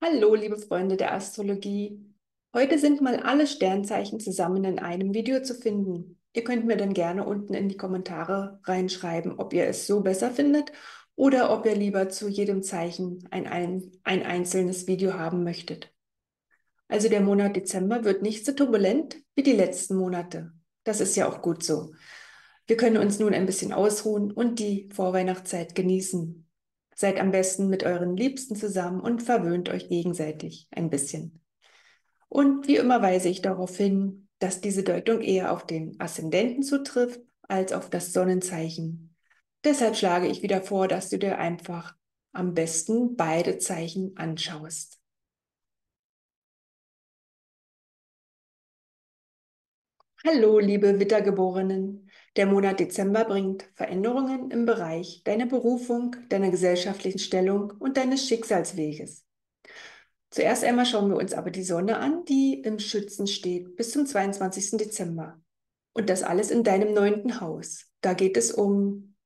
Hallo, liebe Freunde der Astrologie. Heute sind mal alle Sternzeichen zusammen in einem Video zu finden. Ihr könnt mir dann gerne unten in die Kommentare reinschreiben, ob ihr es so besser findet oder ob ihr lieber zu jedem Zeichen ein, ein, ein einzelnes Video haben möchtet. Also der Monat Dezember wird nicht so turbulent wie die letzten Monate. Das ist ja auch gut so. Wir können uns nun ein bisschen ausruhen und die Vorweihnachtszeit genießen. Seid am besten mit euren Liebsten zusammen und verwöhnt euch gegenseitig ein bisschen. Und wie immer weise ich darauf hin, dass diese Deutung eher auf den Aszendenten zutrifft als auf das Sonnenzeichen. Deshalb schlage ich wieder vor, dass du dir einfach am besten beide Zeichen anschaust. Hallo, liebe Wittergeborenen. Der Monat Dezember bringt Veränderungen im Bereich deiner Berufung, deiner gesellschaftlichen Stellung und deines Schicksalsweges. Zuerst einmal schauen wir uns aber die Sonne an, die im Schützen steht bis zum 22. Dezember. Und das alles in deinem neunten Haus. Da geht es um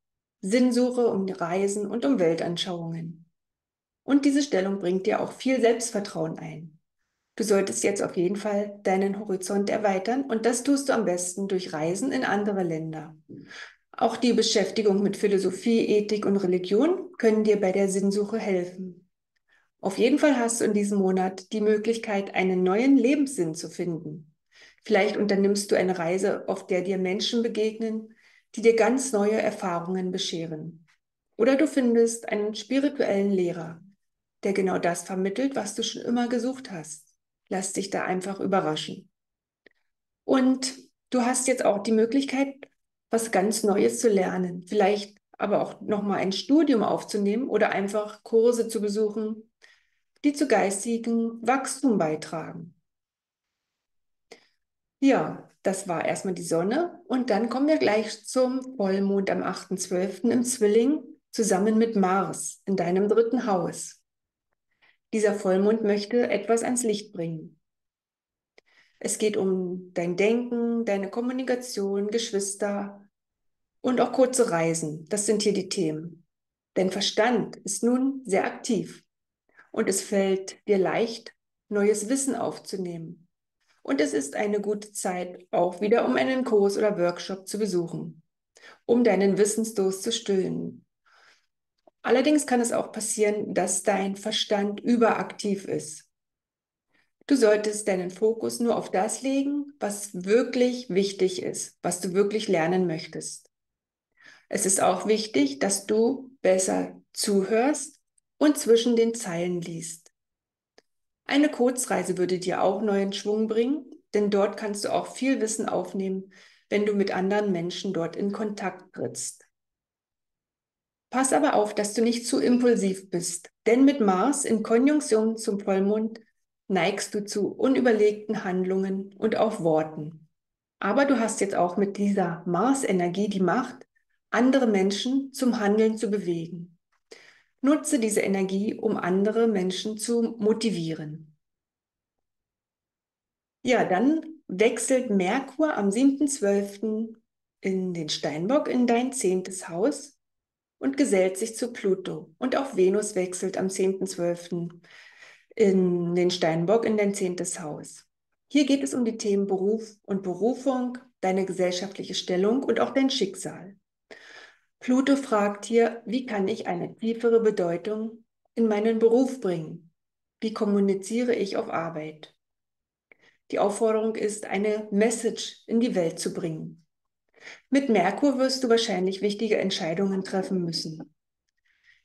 Sinnsuche, um Reisen und um Weltanschauungen. Und diese Stellung bringt dir auch viel Selbstvertrauen ein. Du solltest jetzt auf jeden Fall deinen Horizont erweitern und das tust du am besten durch Reisen in andere Länder. Auch die Beschäftigung mit Philosophie, Ethik und Religion können dir bei der Sinnsuche helfen. Auf jeden Fall hast du in diesem Monat die Möglichkeit, einen neuen Lebenssinn zu finden. Vielleicht unternimmst du eine Reise, auf der dir Menschen begegnen, die dir ganz neue Erfahrungen bescheren. Oder du findest einen spirituellen Lehrer, der genau das vermittelt, was du schon immer gesucht hast. Lass dich da einfach überraschen. Und du hast jetzt auch die Möglichkeit, was ganz Neues zu lernen. Vielleicht aber auch nochmal ein Studium aufzunehmen oder einfach Kurse zu besuchen, die zu geistigem Wachstum beitragen. Ja, das war erstmal die Sonne und dann kommen wir gleich zum Vollmond am 8.12. im Zwilling zusammen mit Mars in deinem dritten Haus. Dieser Vollmond möchte etwas ans Licht bringen. Es geht um dein Denken, deine Kommunikation, Geschwister und auch kurze Reisen. Das sind hier die Themen. Dein Verstand ist nun sehr aktiv und es fällt dir leicht, neues Wissen aufzunehmen. Und es ist eine gute Zeit, auch wieder um einen Kurs oder Workshop zu besuchen, um deinen Wissensdurst zu stillen. Allerdings kann es auch passieren, dass dein Verstand überaktiv ist. Du solltest deinen Fokus nur auf das legen, was wirklich wichtig ist, was du wirklich lernen möchtest. Es ist auch wichtig, dass du besser zuhörst und zwischen den Zeilen liest. Eine Kurzreise würde dir auch neuen Schwung bringen, denn dort kannst du auch viel Wissen aufnehmen, wenn du mit anderen Menschen dort in Kontakt trittst. Pass aber auf, dass du nicht zu impulsiv bist, denn mit Mars in Konjunktion zum Vollmond neigst du zu unüberlegten Handlungen und auch Worten. Aber du hast jetzt auch mit dieser Mars-Energie die Macht, andere Menschen zum Handeln zu bewegen. Nutze diese Energie, um andere Menschen zu motivieren. Ja, dann wechselt Merkur am 7.12. in den Steinbock in dein zehntes Haus und gesellt sich zu Pluto. Und auch Venus wechselt am 10.12. in den Steinbock in dein zehntes Haus. Hier geht es um die Themen Beruf und Berufung, deine gesellschaftliche Stellung und auch dein Schicksal. Pluto fragt hier, wie kann ich eine tiefere Bedeutung in meinen Beruf bringen? Wie kommuniziere ich auf Arbeit? Die Aufforderung ist, eine Message in die Welt zu bringen. Mit Merkur wirst du wahrscheinlich wichtige Entscheidungen treffen müssen.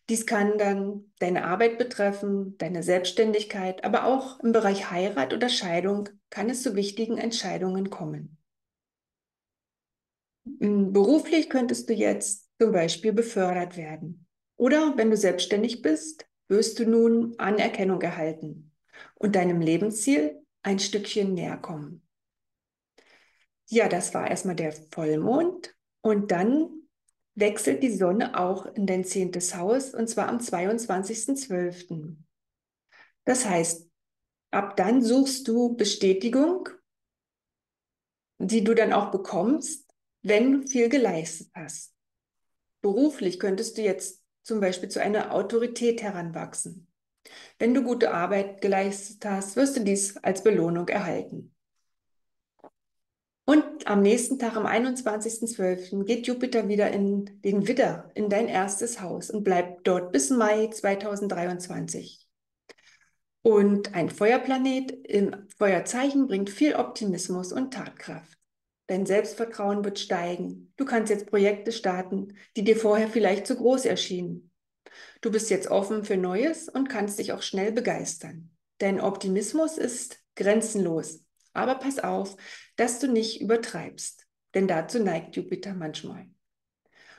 Dies kann dann deine Arbeit betreffen, deine Selbstständigkeit, aber auch im Bereich Heirat oder Scheidung kann es zu wichtigen Entscheidungen kommen. Hm, beruflich könntest du jetzt zum Beispiel befördert werden. Oder wenn du selbstständig bist, wirst du nun Anerkennung erhalten und deinem Lebensziel ein Stückchen näher kommen. Ja, das war erstmal der Vollmond und dann wechselt die Sonne auch in dein zehntes Haus und zwar am 22.12. Das heißt, ab dann suchst du Bestätigung, die du dann auch bekommst, wenn du viel geleistet hast. Beruflich könntest du jetzt zum Beispiel zu einer Autorität heranwachsen. Wenn du gute Arbeit geleistet hast, wirst du dies als Belohnung erhalten. Und am nächsten Tag, am 21.12., geht Jupiter wieder in den Widder, in dein erstes Haus und bleibt dort bis Mai 2023. Und ein Feuerplanet im Feuerzeichen bringt viel Optimismus und Tatkraft. Dein Selbstvertrauen wird steigen. Du kannst jetzt Projekte starten, die dir vorher vielleicht zu groß erschienen. Du bist jetzt offen für Neues und kannst dich auch schnell begeistern. Dein Optimismus ist grenzenlos. Aber pass auf, dass du nicht übertreibst, denn dazu neigt Jupiter manchmal.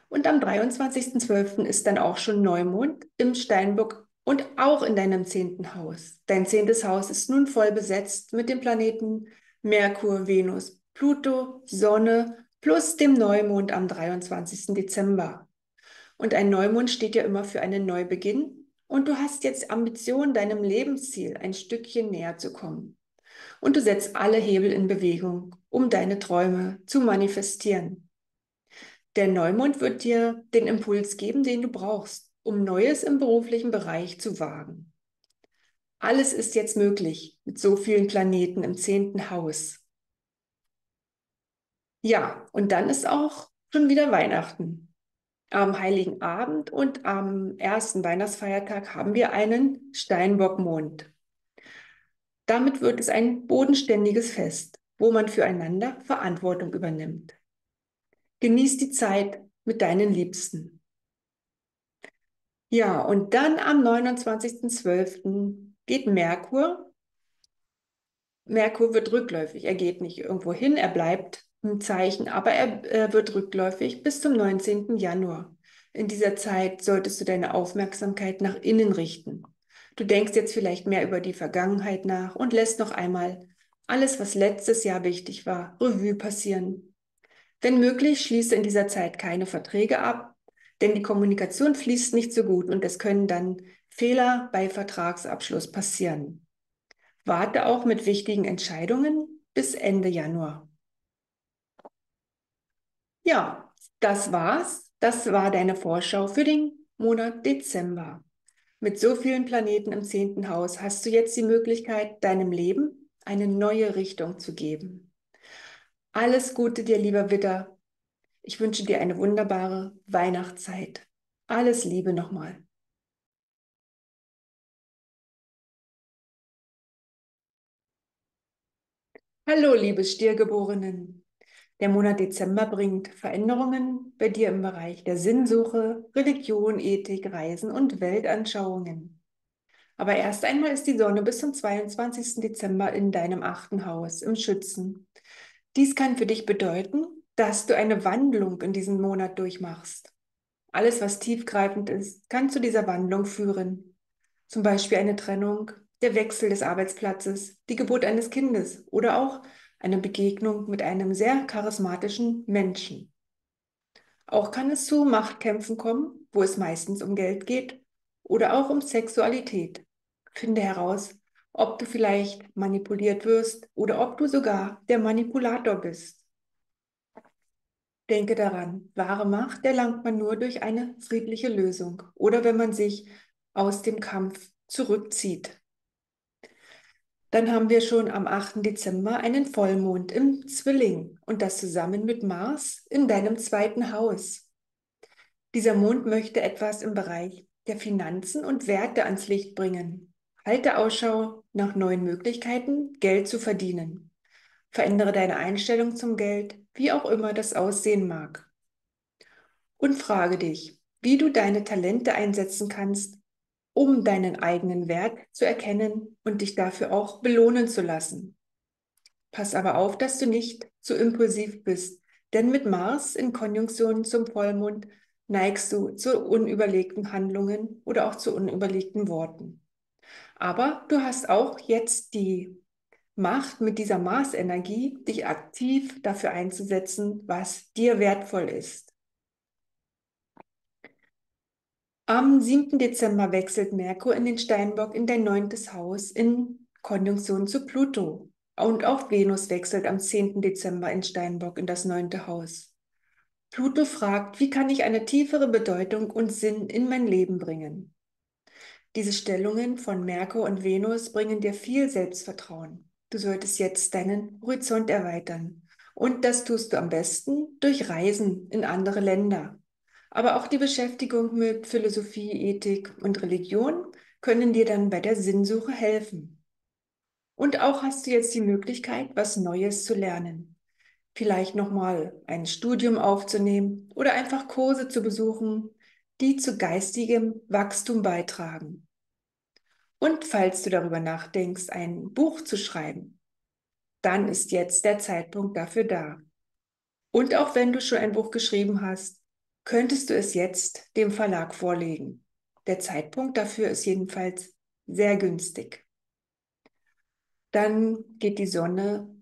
Und am 23.12. ist dann auch schon Neumond im Steinbock und auch in deinem zehnten Haus. Dein zehntes Haus ist nun voll besetzt mit den Planeten Merkur, Venus, Pluto, Sonne plus dem Neumond am 23. Dezember. Und ein Neumond steht ja immer für einen Neubeginn und du hast jetzt Ambition, deinem Lebensziel ein Stückchen näher zu kommen und du setzt alle Hebel in Bewegung, um deine Träume zu manifestieren. Der Neumond wird dir den Impuls geben, den du brauchst, um Neues im beruflichen Bereich zu wagen. Alles ist jetzt möglich mit so vielen Planeten im zehnten Haus. Ja, und dann ist auch schon wieder Weihnachten. Am Heiligen Abend und am ersten Weihnachtsfeiertag haben wir einen Steinbockmond. Damit wird es ein bodenständiges Fest, wo man füreinander Verantwortung übernimmt. Genieß die Zeit mit deinen Liebsten. Ja, und dann am 29.12. geht Merkur. Merkur wird rückläufig. Er geht nicht irgendwo hin, er bleibt im Zeichen, aber er, er wird rückläufig bis zum 19. Januar. In dieser Zeit solltest du deine Aufmerksamkeit nach innen richten. Du denkst jetzt vielleicht mehr über die Vergangenheit nach und lässt noch einmal alles, was letztes Jahr wichtig war, Revue passieren. Wenn möglich, schließe in dieser Zeit keine Verträge ab, denn die Kommunikation fließt nicht so gut und es können dann Fehler bei Vertragsabschluss passieren. Warte auch mit wichtigen Entscheidungen bis Ende Januar. Ja, das war's. Das war deine Vorschau für den Monat Dezember. Mit so vielen Planeten im zehnten Haus hast du jetzt die Möglichkeit, deinem Leben eine neue Richtung zu geben. Alles Gute dir, lieber Witter. Ich wünsche dir eine wunderbare Weihnachtszeit. Alles Liebe nochmal. Hallo, liebe Stiergeborenen. Der Monat Dezember bringt Veränderungen bei dir im Bereich der Sinnsuche, Religion, Ethik, Reisen und Weltanschauungen. Aber erst einmal ist die Sonne bis zum 22. Dezember in deinem achten Haus im Schützen. Dies kann für dich bedeuten, dass du eine Wandlung in diesem Monat durchmachst. Alles, was tiefgreifend ist, kann zu dieser Wandlung führen. Zum Beispiel eine Trennung, der Wechsel des Arbeitsplatzes, die Geburt eines Kindes oder auch eine Begegnung mit einem sehr charismatischen Menschen. Auch kann es zu Machtkämpfen kommen, wo es meistens um Geld geht oder auch um Sexualität. Finde heraus, ob du vielleicht manipuliert wirst oder ob du sogar der Manipulator bist. Denke daran, wahre Macht erlangt man nur durch eine friedliche Lösung oder wenn man sich aus dem Kampf zurückzieht. Dann haben wir schon am 8. Dezember einen Vollmond im Zwilling und das zusammen mit Mars in deinem zweiten Haus. Dieser Mond möchte etwas im Bereich der Finanzen und Werte ans Licht bringen. Halte Ausschau nach neuen Möglichkeiten, Geld zu verdienen. Verändere deine Einstellung zum Geld, wie auch immer das aussehen mag. Und frage dich, wie du deine Talente einsetzen kannst, um deinen eigenen Wert zu erkennen und dich dafür auch belohnen zu lassen. Pass aber auf, dass du nicht zu impulsiv bist, denn mit Mars in Konjunktion zum Vollmond neigst du zu unüberlegten Handlungen oder auch zu unüberlegten Worten. Aber du hast auch jetzt die Macht mit dieser Mars-Energie, dich aktiv dafür einzusetzen, was dir wertvoll ist. Am 7. Dezember wechselt Merkur in den Steinbock in dein neuntes Haus in Konjunktion zu Pluto. Und auch Venus wechselt am 10. Dezember in Steinbock in das neunte Haus. Pluto fragt, wie kann ich eine tiefere Bedeutung und Sinn in mein Leben bringen? Diese Stellungen von Merkur und Venus bringen dir viel Selbstvertrauen. Du solltest jetzt deinen Horizont erweitern. Und das tust du am besten durch Reisen in andere Länder. Aber auch die Beschäftigung mit Philosophie, Ethik und Religion können dir dann bei der Sinnsuche helfen. Und auch hast du jetzt die Möglichkeit, was Neues zu lernen. Vielleicht nochmal ein Studium aufzunehmen oder einfach Kurse zu besuchen, die zu geistigem Wachstum beitragen. Und falls du darüber nachdenkst, ein Buch zu schreiben, dann ist jetzt der Zeitpunkt dafür da. Und auch wenn du schon ein Buch geschrieben hast, könntest du es jetzt dem Verlag vorlegen. Der Zeitpunkt dafür ist jedenfalls sehr günstig. Dann geht die Sonne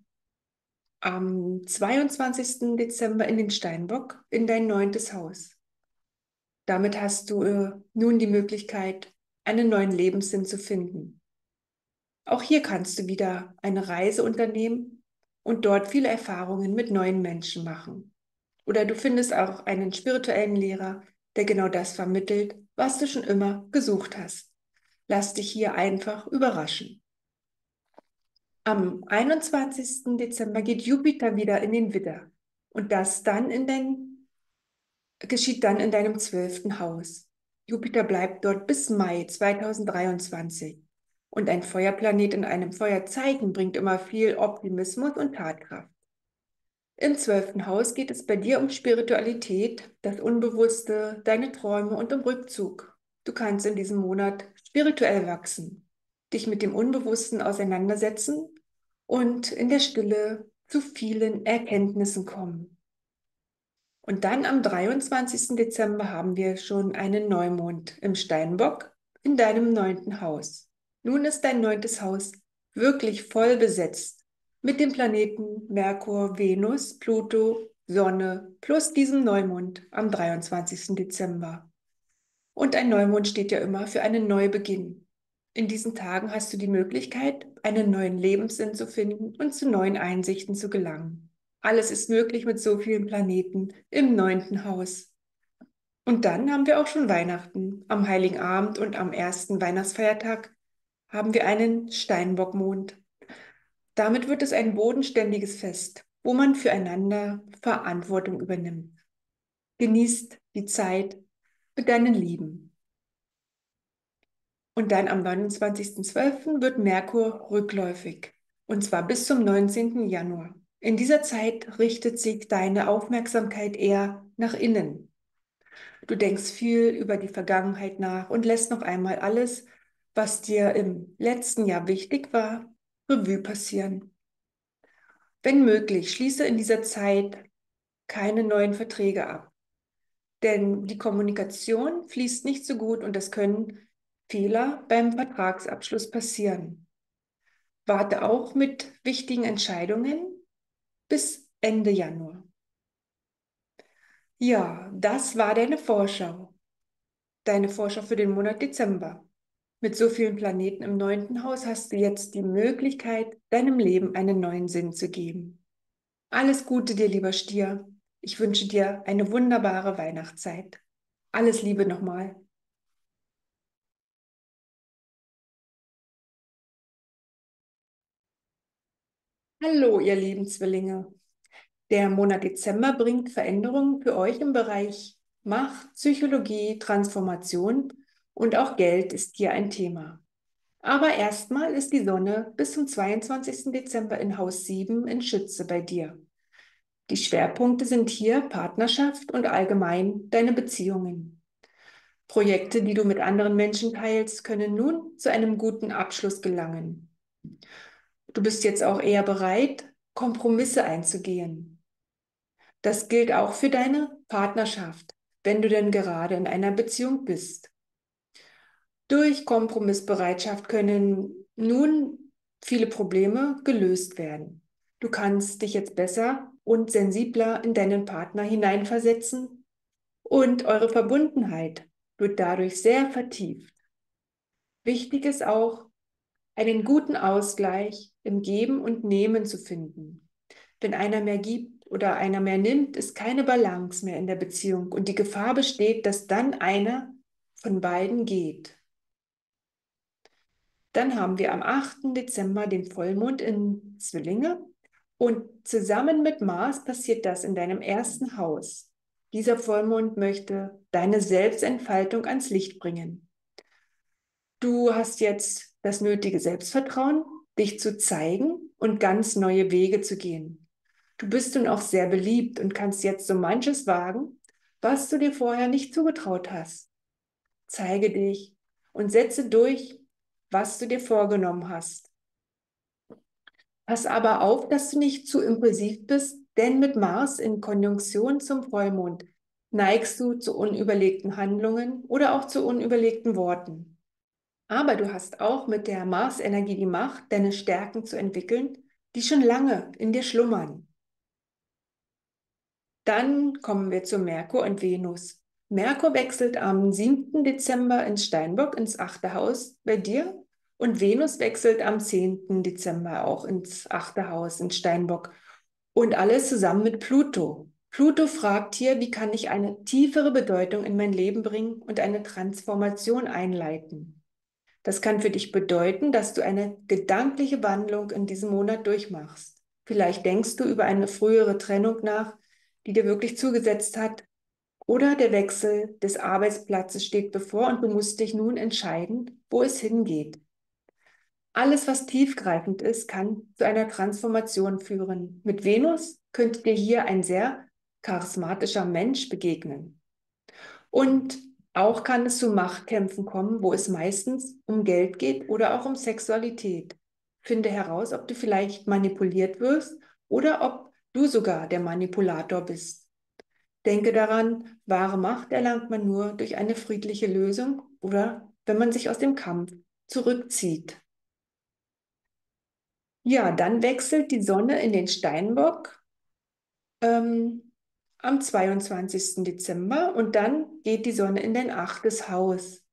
am 22. Dezember in den Steinbock in dein neuntes Haus. Damit hast du äh, nun die Möglichkeit, einen neuen Lebenssinn zu finden. Auch hier kannst du wieder eine Reise unternehmen und dort viele Erfahrungen mit neuen Menschen machen. Oder du findest auch einen spirituellen Lehrer, der genau das vermittelt, was du schon immer gesucht hast. Lass dich hier einfach überraschen. Am 21. Dezember geht Jupiter wieder in den Widder und das dann in dein, geschieht dann in deinem zwölften Haus. Jupiter bleibt dort bis Mai 2023. Und ein Feuerplanet in einem Feuerzeichen bringt immer viel Optimismus und Tatkraft. Im zwölften Haus geht es bei dir um Spiritualität, das Unbewusste, deine Träume und um Rückzug. Du kannst in diesem Monat spirituell wachsen, dich mit dem Unbewussten auseinandersetzen und in der Stille zu vielen Erkenntnissen kommen. Und dann am 23. Dezember haben wir schon einen Neumond im Steinbock in deinem neunten Haus. Nun ist dein neuntes Haus wirklich voll besetzt mit den Planeten Merkur, Venus, Pluto, Sonne plus diesem Neumond am 23. Dezember. Und ein Neumond steht ja immer für einen Neubeginn. In diesen Tagen hast du die Möglichkeit, einen neuen Lebenssinn zu finden und zu neuen Einsichten zu gelangen. Alles ist möglich mit so vielen Planeten im neunten Haus. Und dann haben wir auch schon Weihnachten. Am Heiligen Abend und am ersten Weihnachtsfeiertag haben wir einen Steinbockmond. Damit wird es ein bodenständiges Fest, wo man füreinander Verantwortung übernimmt. Genießt die Zeit mit deinen Lieben. Und dann am 29.12. wird Merkur rückläufig, und zwar bis zum 19. Januar. In dieser Zeit richtet sich deine Aufmerksamkeit eher nach innen. Du denkst viel über die Vergangenheit nach und lässt noch einmal alles, was dir im letzten Jahr wichtig war, Revue passieren. Wenn möglich, schließe in dieser Zeit keine neuen Verträge ab. Denn die Kommunikation fließt nicht so gut und es können Fehler beim Vertragsabschluss passieren. Warte auch mit wichtigen Entscheidungen bis Ende Januar. Ja, das war deine Vorschau. Deine Vorschau für den Monat Dezember. Mit so vielen Planeten im neunten Haus hast du jetzt die Möglichkeit, deinem Leben einen neuen Sinn zu geben. Alles Gute dir, lieber Stier. Ich wünsche dir eine wunderbare Weihnachtszeit. Alles Liebe nochmal. Hallo, ihr lieben Zwillinge. Der Monat Dezember bringt Veränderungen für euch im Bereich Macht, Psychologie, Transformation und auch Geld ist hier ein Thema. Aber erstmal ist die Sonne bis zum 22. Dezember in Haus 7 in Schütze bei dir. Die Schwerpunkte sind hier Partnerschaft und allgemein deine Beziehungen. Projekte, die du mit anderen Menschen teilst, können nun zu einem guten Abschluss gelangen. Du bist jetzt auch eher bereit, Kompromisse einzugehen. Das gilt auch für deine Partnerschaft, wenn du denn gerade in einer Beziehung bist. Durch Kompromissbereitschaft können nun viele Probleme gelöst werden. Du kannst dich jetzt besser und sensibler in deinen Partner hineinversetzen und eure Verbundenheit wird dadurch sehr vertieft. Wichtig ist auch, einen guten Ausgleich im Geben und Nehmen zu finden. Wenn einer mehr gibt oder einer mehr nimmt, ist keine Balance mehr in der Beziehung und die Gefahr besteht, dass dann einer von beiden geht. Dann haben wir am 8. Dezember den Vollmond in Zwillinge und zusammen mit Mars passiert das in deinem ersten Haus. Dieser Vollmond möchte deine Selbstentfaltung ans Licht bringen. Du hast jetzt das nötige Selbstvertrauen, dich zu zeigen und ganz neue Wege zu gehen. Du bist nun auch sehr beliebt und kannst jetzt so manches wagen, was du dir vorher nicht zugetraut hast. Zeige dich und setze durch, was du dir vorgenommen hast. Pass aber auf, dass du nicht zu impulsiv bist, denn mit Mars in Konjunktion zum Vollmond neigst du zu unüberlegten Handlungen oder auch zu unüberlegten Worten. Aber du hast auch mit der Mars-Energie die Macht, deine Stärken zu entwickeln, die schon lange in dir schlummern. Dann kommen wir zu Merkur und Venus. Merkur wechselt am 7. Dezember ins Steinbock, ins achte Haus bei dir. Und Venus wechselt am 10. Dezember auch ins achte Haus, in Steinbock. Und alles zusammen mit Pluto. Pluto fragt hier, wie kann ich eine tiefere Bedeutung in mein Leben bringen und eine Transformation einleiten. Das kann für dich bedeuten, dass du eine gedankliche Wandlung in diesem Monat durchmachst. Vielleicht denkst du über eine frühere Trennung nach, die dir wirklich zugesetzt hat, oder der Wechsel des Arbeitsplatzes steht bevor und du musst dich nun entscheiden, wo es hingeht. Alles, was tiefgreifend ist, kann zu einer Transformation führen. Mit Venus könnte dir hier ein sehr charismatischer Mensch begegnen. Und auch kann es zu Machtkämpfen kommen, wo es meistens um Geld geht oder auch um Sexualität. Finde heraus, ob du vielleicht manipuliert wirst oder ob du sogar der Manipulator bist. Denke daran, wahre Macht erlangt man nur durch eine friedliche Lösung oder wenn man sich aus dem Kampf zurückzieht. Ja, dann wechselt die Sonne in den Steinbock ähm, am 22. Dezember und dann geht die Sonne in dein achtes Haus.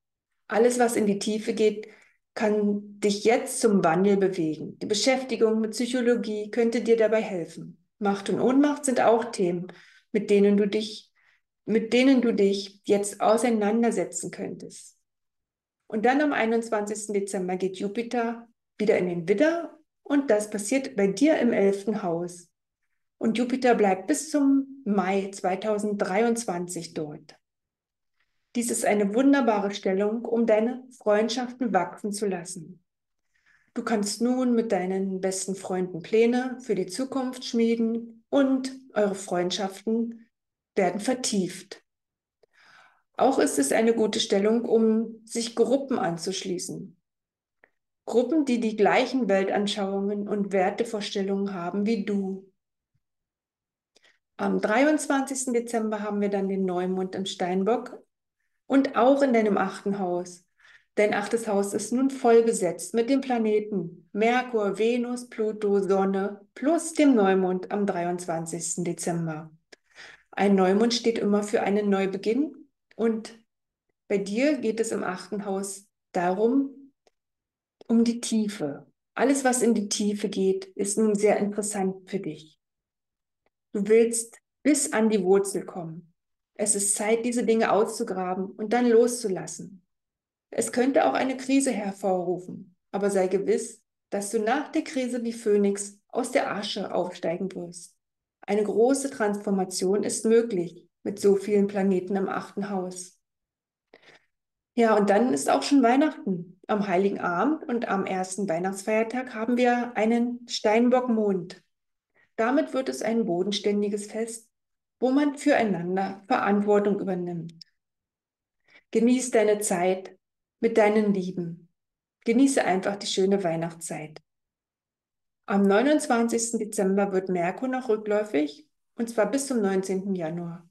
Alles, was in die Tiefe geht, kann dich jetzt zum Wandel bewegen. Die Beschäftigung mit Psychologie könnte dir dabei helfen. Macht und Ohnmacht sind auch Themen, mit denen du dich, mit denen du dich jetzt auseinandersetzen könntest. Und dann am 21. Dezember geht Jupiter wieder in den Widder und das passiert bei dir im elften Haus. Und Jupiter bleibt bis zum Mai 2023 dort. Dies ist eine wunderbare Stellung, um deine Freundschaften wachsen zu lassen. Du kannst nun mit deinen besten Freunden Pläne für die Zukunft schmieden und eure Freundschaften werden vertieft. Auch ist es eine gute Stellung, um sich Gruppen anzuschließen. Gruppen, die die gleichen Weltanschauungen und Wertevorstellungen haben wie du. Am 23. Dezember haben wir dann den Neumond im Steinbock und auch in deinem achten Haus. Dein achtes Haus ist nun voll besetzt mit den Planeten Merkur, Venus, Pluto, Sonne plus dem Neumond am 23. Dezember. Ein Neumond steht immer für einen Neubeginn und bei dir geht es im achten Haus darum, um die Tiefe. Alles, was in die Tiefe geht, ist nun sehr interessant für dich. Du willst bis an die Wurzel kommen. Es ist Zeit, diese Dinge auszugraben und dann loszulassen. Es könnte auch eine Krise hervorrufen, aber sei gewiss, dass du nach der Krise wie Phönix aus der Asche aufsteigen wirst. Eine große Transformation ist möglich mit so vielen Planeten im achten Haus. Ja, und dann ist auch schon Weihnachten. Am Heiligen Abend und am ersten Weihnachtsfeiertag haben wir einen Steinbockmond. Damit wird es ein bodenständiges Fest, wo man füreinander Verantwortung übernimmt. Genieß deine Zeit mit deinen Lieben. Genieße einfach die schöne Weihnachtszeit. Am 29. Dezember wird Merkur noch rückläufig, und zwar bis zum 19. Januar.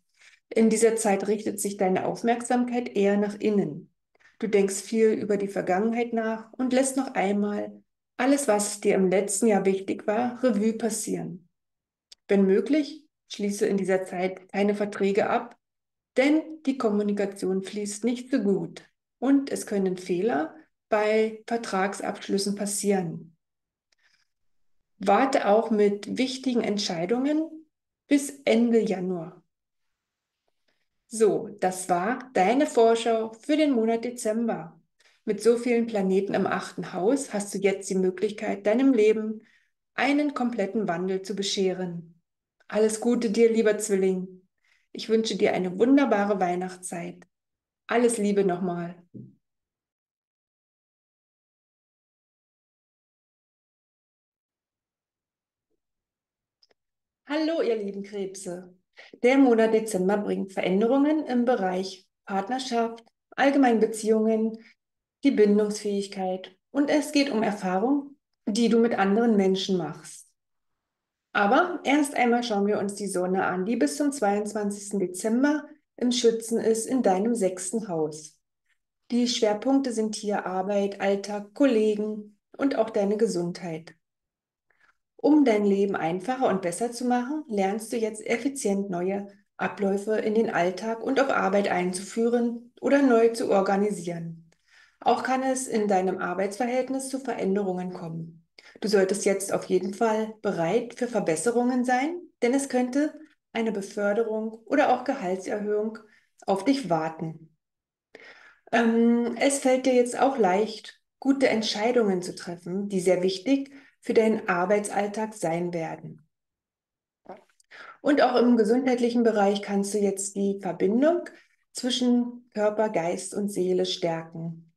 In dieser Zeit richtet sich deine Aufmerksamkeit eher nach innen. Du denkst viel über die Vergangenheit nach und lässt noch einmal alles, was dir im letzten Jahr wichtig war, Revue passieren. Wenn möglich, schließe in dieser Zeit keine Verträge ab, denn die Kommunikation fließt nicht so gut und es können Fehler bei Vertragsabschlüssen passieren. Warte auch mit wichtigen Entscheidungen bis Ende Januar. So, das war deine Vorschau für den Monat Dezember. Mit so vielen Planeten im achten Haus hast du jetzt die Möglichkeit, deinem Leben einen kompletten Wandel zu bescheren. Alles Gute dir, lieber Zwilling. Ich wünsche dir eine wunderbare Weihnachtszeit. Alles Liebe nochmal. Hallo, ihr lieben Krebse. Der Monat Dezember bringt Veränderungen im Bereich Partnerschaft, allgemeinen Beziehungen, die Bindungsfähigkeit und es geht um Erfahrung, die du mit anderen Menschen machst. Aber erst einmal schauen wir uns die Sonne an, die bis zum 22. Dezember im Schützen ist in deinem sechsten Haus. Die Schwerpunkte sind hier Arbeit, Alltag, Kollegen und auch deine Gesundheit. Um dein Leben einfacher und besser zu machen, lernst du jetzt effizient neue Abläufe in den Alltag und auf Arbeit einzuführen oder neu zu organisieren. Auch kann es in deinem Arbeitsverhältnis zu Veränderungen kommen. Du solltest jetzt auf jeden Fall bereit für Verbesserungen sein, denn es könnte eine Beförderung oder auch Gehaltserhöhung auf dich warten. Ähm, es fällt dir jetzt auch leicht, gute Entscheidungen zu treffen, die sehr wichtig für deinen Arbeitsalltag sein werden. Und auch im gesundheitlichen Bereich kannst du jetzt die Verbindung zwischen Körper, Geist und Seele stärken.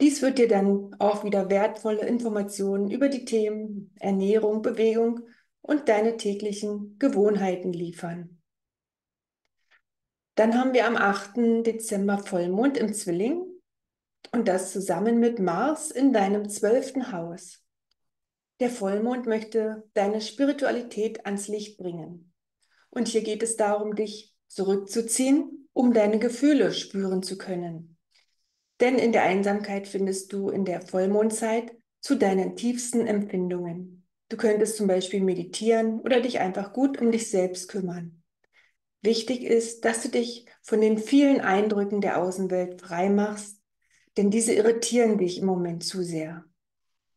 Dies wird dir dann auch wieder wertvolle Informationen über die Themen Ernährung, Bewegung und deine täglichen Gewohnheiten liefern. Dann haben wir am 8. Dezember Vollmond im Zwilling und das zusammen mit Mars in deinem zwölften Haus. Der Vollmond möchte deine Spiritualität ans Licht bringen. Und hier geht es darum, dich zurückzuziehen, um deine Gefühle spüren zu können. Denn in der Einsamkeit findest du in der Vollmondzeit zu deinen tiefsten Empfindungen. Du könntest zum Beispiel meditieren oder dich einfach gut um dich selbst kümmern. Wichtig ist, dass du dich von den vielen Eindrücken der Außenwelt frei machst, denn diese irritieren dich im Moment zu sehr.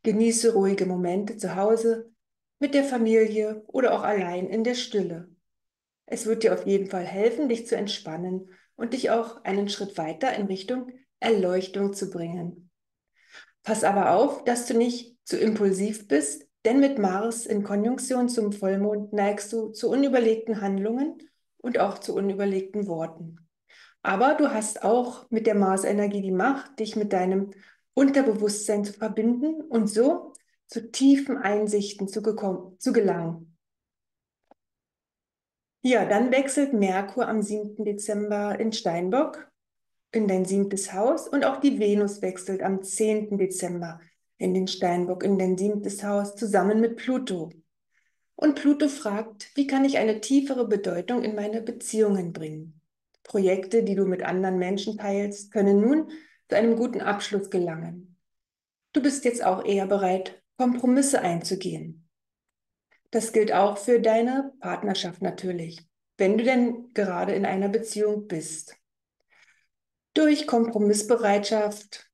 Genieße ruhige Momente zu Hause, mit der Familie oder auch allein in der Stille. Es wird dir auf jeden Fall helfen, dich zu entspannen und dich auch einen Schritt weiter in Richtung Erleuchtung zu bringen. Pass aber auf, dass du nicht zu impulsiv bist, denn mit Mars in Konjunktion zum Vollmond neigst du zu unüberlegten Handlungen und auch zu unüberlegten Worten. Aber du hast auch mit der Mars-Energie die Macht, dich mit deinem Unterbewusstsein zu verbinden und so zu tiefen Einsichten zu, zu gelangen. Ja, dann wechselt Merkur am 7. Dezember in Steinbock in dein siebtes Haus und auch die Venus wechselt am 10. Dezember in den Steinbock in dein siebtes Haus zusammen mit Pluto. Und Pluto fragt, wie kann ich eine tiefere Bedeutung in meine Beziehungen bringen? Projekte, die du mit anderen Menschen teilst, können nun zu einem guten Abschluss gelangen. Du bist jetzt auch eher bereit, Kompromisse einzugehen. Das gilt auch für deine Partnerschaft natürlich, wenn du denn gerade in einer Beziehung bist. Durch Kompromissbereitschaft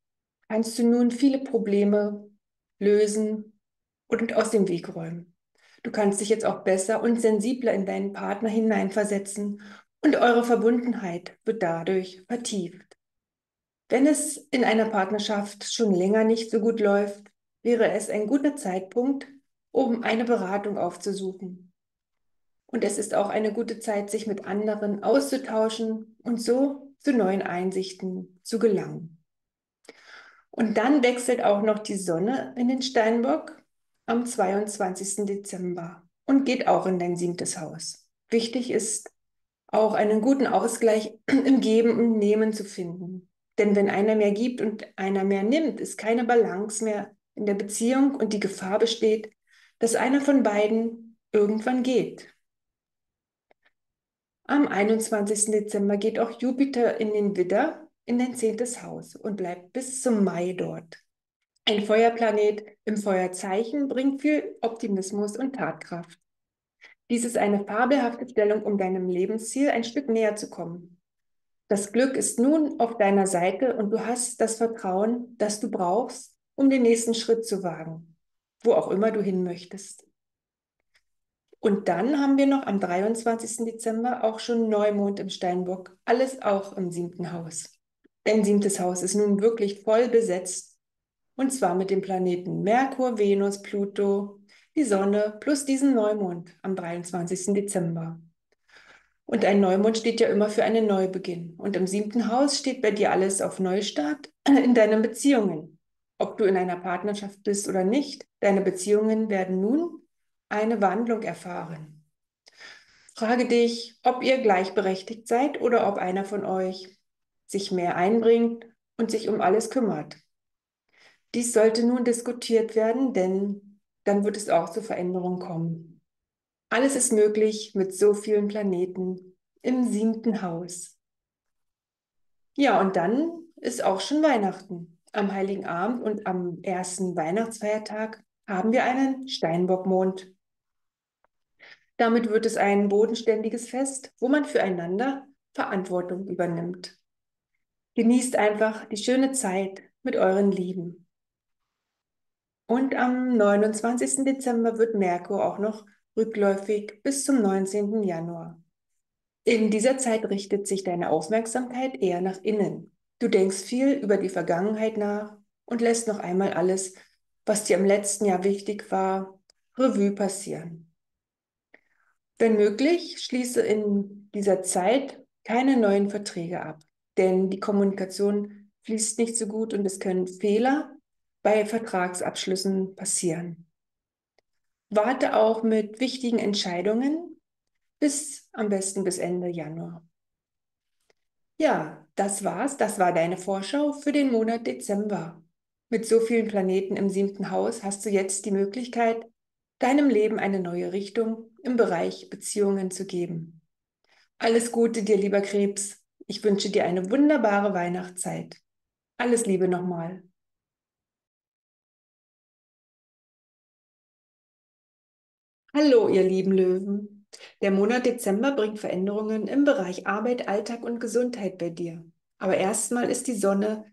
kannst du nun viele Probleme lösen und aus dem Weg räumen. Du kannst dich jetzt auch besser und sensibler in deinen Partner hineinversetzen und eure Verbundenheit wird dadurch vertieft. Wenn es in einer Partnerschaft schon länger nicht so gut läuft, wäre es ein guter Zeitpunkt, um eine Beratung aufzusuchen. Und es ist auch eine gute Zeit, sich mit anderen auszutauschen und so zu neuen Einsichten zu gelangen. Und dann wechselt auch noch die Sonne in den Steinbock am 22. Dezember und geht auch in dein siebtes Haus. Wichtig ist auch einen guten Ausgleich im Geben und Nehmen zu finden. Denn wenn einer mehr gibt und einer mehr nimmt, ist keine Balance mehr in der Beziehung und die Gefahr besteht, dass einer von beiden irgendwann geht. Am 21. Dezember geht auch Jupiter in den Widder, in dein zehntes Haus und bleibt bis zum Mai dort. Ein Feuerplanet im Feuerzeichen bringt viel Optimismus und Tatkraft. Dies ist eine fabelhafte Stellung, um deinem Lebensziel ein Stück näher zu kommen. Das Glück ist nun auf deiner Seite und du hast das Vertrauen, das du brauchst, um den nächsten Schritt zu wagen, wo auch immer du hin möchtest. Und dann haben wir noch am 23. Dezember auch schon Neumond im Steinbock, alles auch im siebten Haus. Dein siebtes Haus ist nun wirklich voll besetzt. Und zwar mit den Planeten Merkur, Venus, Pluto, die Sonne plus diesen Neumond am 23. Dezember. Und ein Neumond steht ja immer für einen Neubeginn. Und im siebten Haus steht bei dir alles auf Neustart in deinen Beziehungen. Ob du in einer Partnerschaft bist oder nicht, deine Beziehungen werden nun eine Wandlung erfahren. Frage dich, ob ihr gleichberechtigt seid oder ob einer von euch sich mehr einbringt und sich um alles kümmert. Dies sollte nun diskutiert werden, denn dann wird es auch zu Veränderungen kommen. Alles ist möglich mit so vielen Planeten im siebten Haus. Ja, und dann ist auch schon Weihnachten. Am Heiligen Abend und am ersten Weihnachtsfeiertag haben wir einen Steinbockmond. Damit wird es ein bodenständiges Fest, wo man füreinander Verantwortung übernimmt. Genießt einfach die schöne Zeit mit euren Lieben. Und am 29. Dezember wird Merkur auch noch rückläufig bis zum 19. Januar. In dieser Zeit richtet sich deine Aufmerksamkeit eher nach innen. Du denkst viel über die Vergangenheit nach und lässt noch einmal alles, was dir im letzten Jahr wichtig war, Revue passieren. Wenn möglich, schließe in dieser Zeit keine neuen Verträge ab denn die Kommunikation fließt nicht so gut und es können Fehler bei Vertragsabschlüssen passieren. Warte auch mit wichtigen Entscheidungen bis am besten bis Ende Januar. Ja, das war's. Das war deine Vorschau für den Monat Dezember. Mit so vielen Planeten im siebten Haus hast du jetzt die Möglichkeit, deinem Leben eine neue Richtung im Bereich Beziehungen zu geben. Alles Gute dir, lieber Krebs. Ich wünsche dir eine wunderbare Weihnachtszeit. Alles Liebe nochmal. Hallo, ihr lieben Löwen. Der Monat Dezember bringt Veränderungen im Bereich Arbeit, Alltag und Gesundheit bei dir. Aber erstmal ist die Sonne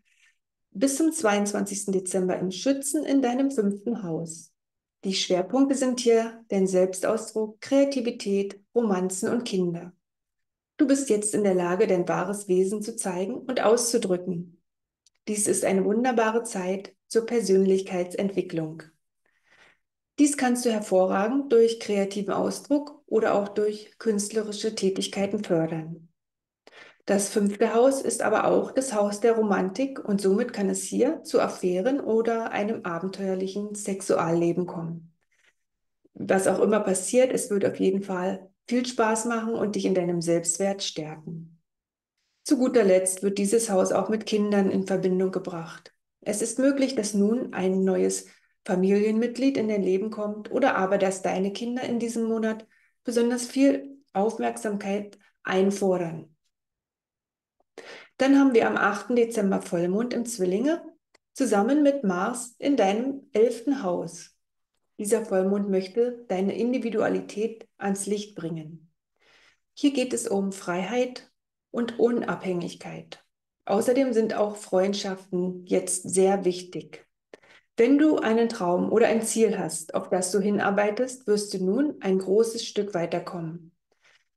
bis zum 22. Dezember im Schützen in deinem fünften Haus. Die Schwerpunkte sind hier dein Selbstausdruck, Kreativität, Romanzen und Kinder. Du bist jetzt in der Lage, dein wahres Wesen zu zeigen und auszudrücken. Dies ist eine wunderbare Zeit zur Persönlichkeitsentwicklung. Dies kannst du hervorragend durch kreativen Ausdruck oder auch durch künstlerische Tätigkeiten fördern. Das fünfte Haus ist aber auch das Haus der Romantik und somit kann es hier zu Affären oder einem abenteuerlichen Sexualleben kommen. Was auch immer passiert, es wird auf jeden Fall viel Spaß machen und dich in deinem Selbstwert stärken. Zu guter Letzt wird dieses Haus auch mit Kindern in Verbindung gebracht. Es ist möglich, dass nun ein neues Familienmitglied in dein Leben kommt oder aber, dass deine Kinder in diesem Monat besonders viel Aufmerksamkeit einfordern. Dann haben wir am 8. Dezember Vollmond im Zwillinge zusammen mit Mars in deinem elften Haus. Dieser Vollmond möchte deine Individualität ans Licht bringen. Hier geht es um Freiheit und Unabhängigkeit. Außerdem sind auch Freundschaften jetzt sehr wichtig. Wenn du einen Traum oder ein Ziel hast, auf das du hinarbeitest, wirst du nun ein großes Stück weiterkommen.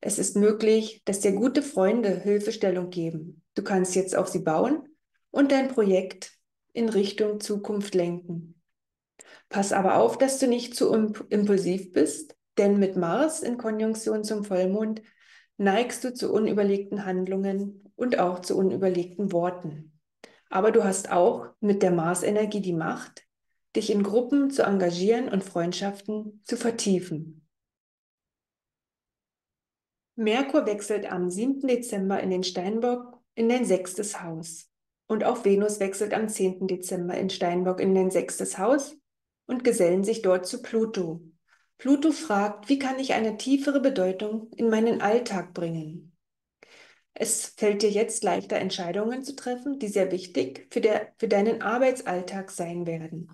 Es ist möglich, dass dir gute Freunde Hilfestellung geben. Du kannst jetzt auf sie bauen und dein Projekt in Richtung Zukunft lenken. Pass aber auf, dass du nicht zu impulsiv bist, denn mit Mars in Konjunktion zum Vollmond neigst du zu unüberlegten Handlungen und auch zu unüberlegten Worten. Aber du hast auch mit der Mars-Energie die Macht, dich in Gruppen zu engagieren und Freundschaften zu vertiefen. Merkur wechselt am 7. Dezember in den Steinbock in dein sechstes Haus. Und auch Venus wechselt am 10. Dezember in Steinbock in dein sechstes Haus und gesellen sich dort zu Pluto. Pluto fragt, wie kann ich eine tiefere Bedeutung in meinen Alltag bringen? Es fällt dir jetzt leichter, Entscheidungen zu treffen, die sehr wichtig für, der, für deinen Arbeitsalltag sein werden.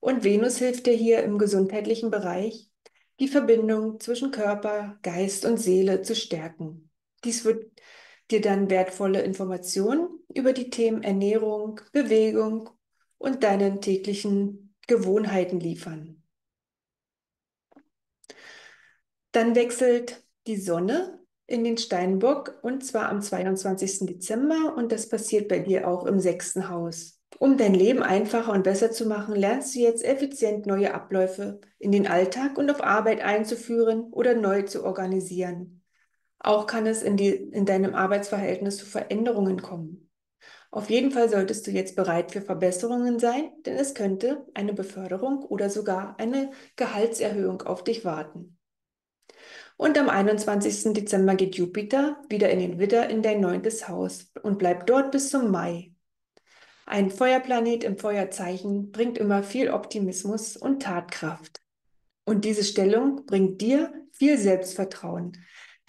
Und Venus hilft dir hier im gesundheitlichen Bereich, die Verbindung zwischen Körper, Geist und Seele zu stärken. Dies wird dir dann wertvolle Informationen über die Themen Ernährung, Bewegung und deinen täglichen Gewohnheiten liefern. Dann wechselt die Sonne in den Steinbock und zwar am 22. Dezember und das passiert bei dir auch im sechsten Haus. Um dein Leben einfacher und besser zu machen, lernst du jetzt effizient neue Abläufe in den Alltag und auf Arbeit einzuführen oder neu zu organisieren. Auch kann es in, die, in deinem Arbeitsverhältnis zu Veränderungen kommen. Auf jeden Fall solltest du jetzt bereit für Verbesserungen sein, denn es könnte eine Beförderung oder sogar eine Gehaltserhöhung auf dich warten. Und am 21. Dezember geht Jupiter wieder in den Widder in dein neuntes Haus und bleibt dort bis zum Mai. Ein Feuerplanet im Feuerzeichen bringt immer viel Optimismus und Tatkraft. Und diese Stellung bringt dir viel Selbstvertrauen,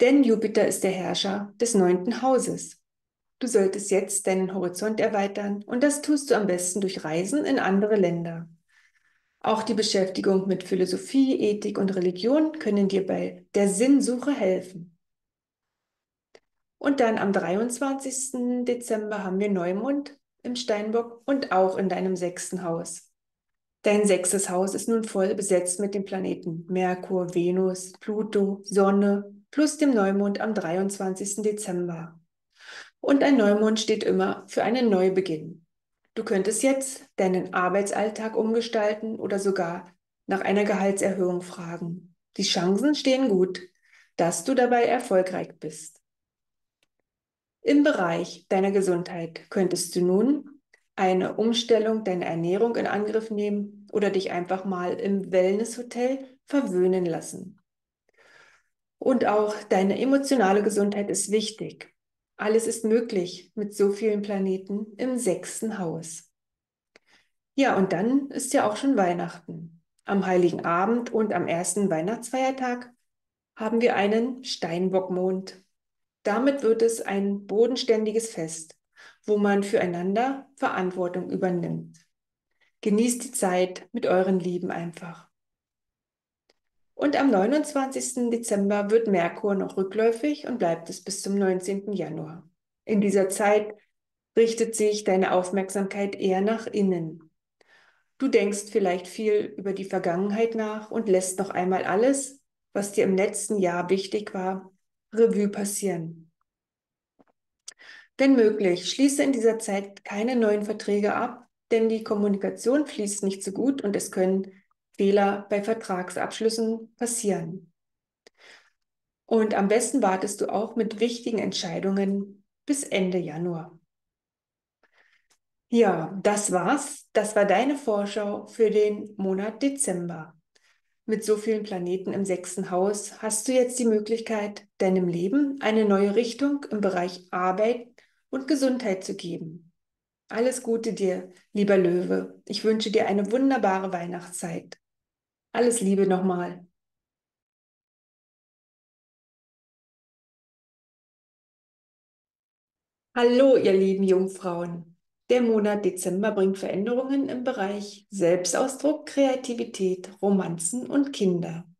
denn Jupiter ist der Herrscher des neunten Hauses. Du solltest jetzt deinen Horizont erweitern und das tust du am besten durch Reisen in andere Länder. Auch die Beschäftigung mit Philosophie, Ethik und Religion können dir bei der Sinnsuche helfen. Und dann am 23. Dezember haben wir Neumond im Steinbock und auch in deinem sechsten Haus. Dein sechstes Haus ist nun voll besetzt mit den Planeten Merkur, Venus, Pluto, Sonne plus dem Neumond am 23. Dezember. Und ein Neumond steht immer für einen Neubeginn. Du könntest jetzt deinen Arbeitsalltag umgestalten oder sogar nach einer Gehaltserhöhung fragen. Die Chancen stehen gut, dass du dabei erfolgreich bist. Im Bereich deiner Gesundheit könntest du nun eine Umstellung deiner Ernährung in Angriff nehmen oder dich einfach mal im Wellnesshotel verwöhnen lassen. Und auch deine emotionale Gesundheit ist wichtig. Alles ist möglich mit so vielen Planeten im sechsten Haus. Ja, und dann ist ja auch schon Weihnachten. Am Heiligen Abend und am ersten Weihnachtsfeiertag haben wir einen Steinbockmond. Damit wird es ein bodenständiges Fest, wo man füreinander Verantwortung übernimmt. Genießt die Zeit mit euren Lieben einfach. Und am 29. Dezember wird Merkur noch rückläufig und bleibt es bis zum 19. Januar. In dieser Zeit richtet sich deine Aufmerksamkeit eher nach innen. Du denkst vielleicht viel über die Vergangenheit nach und lässt noch einmal alles, was dir im letzten Jahr wichtig war, Revue passieren. Wenn möglich, schließe in dieser Zeit keine neuen Verträge ab, denn die Kommunikation fließt nicht so gut und es können Fehler bei Vertragsabschlüssen passieren. Und am besten wartest du auch mit wichtigen Entscheidungen bis Ende Januar. Ja, das war's. Das war deine Vorschau für den Monat Dezember. Mit so vielen Planeten im sechsten Haus hast du jetzt die Möglichkeit, deinem Leben eine neue Richtung im Bereich Arbeit und Gesundheit zu geben. Alles Gute dir, lieber Löwe. Ich wünsche dir eine wunderbare Weihnachtszeit. Alles Liebe nochmal. Hallo, ihr lieben Jungfrauen. Der Monat Dezember bringt Veränderungen im Bereich Selbstausdruck, Kreativität, Romanzen und Kinder.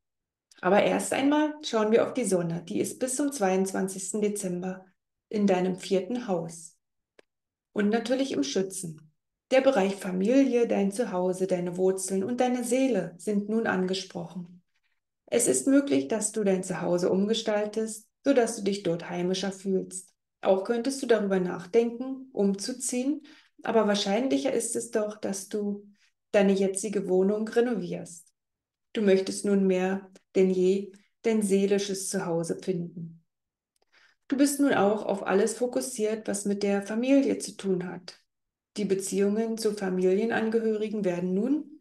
Aber erst einmal schauen wir auf die Sonne. Die ist bis zum 22. Dezember in deinem vierten Haus. Und natürlich im Schützen. Der Bereich Familie, dein Zuhause, deine Wurzeln und deine Seele sind nun angesprochen. Es ist möglich, dass du dein Zuhause umgestaltest, sodass du dich dort heimischer fühlst. Auch könntest du darüber nachdenken, umzuziehen, aber wahrscheinlicher ist es doch, dass du deine jetzige Wohnung renovierst. Du möchtest nun mehr denn je dein seelisches Zuhause finden. Du bist nun auch auf alles fokussiert, was mit der Familie zu tun hat. Die Beziehungen zu Familienangehörigen werden nun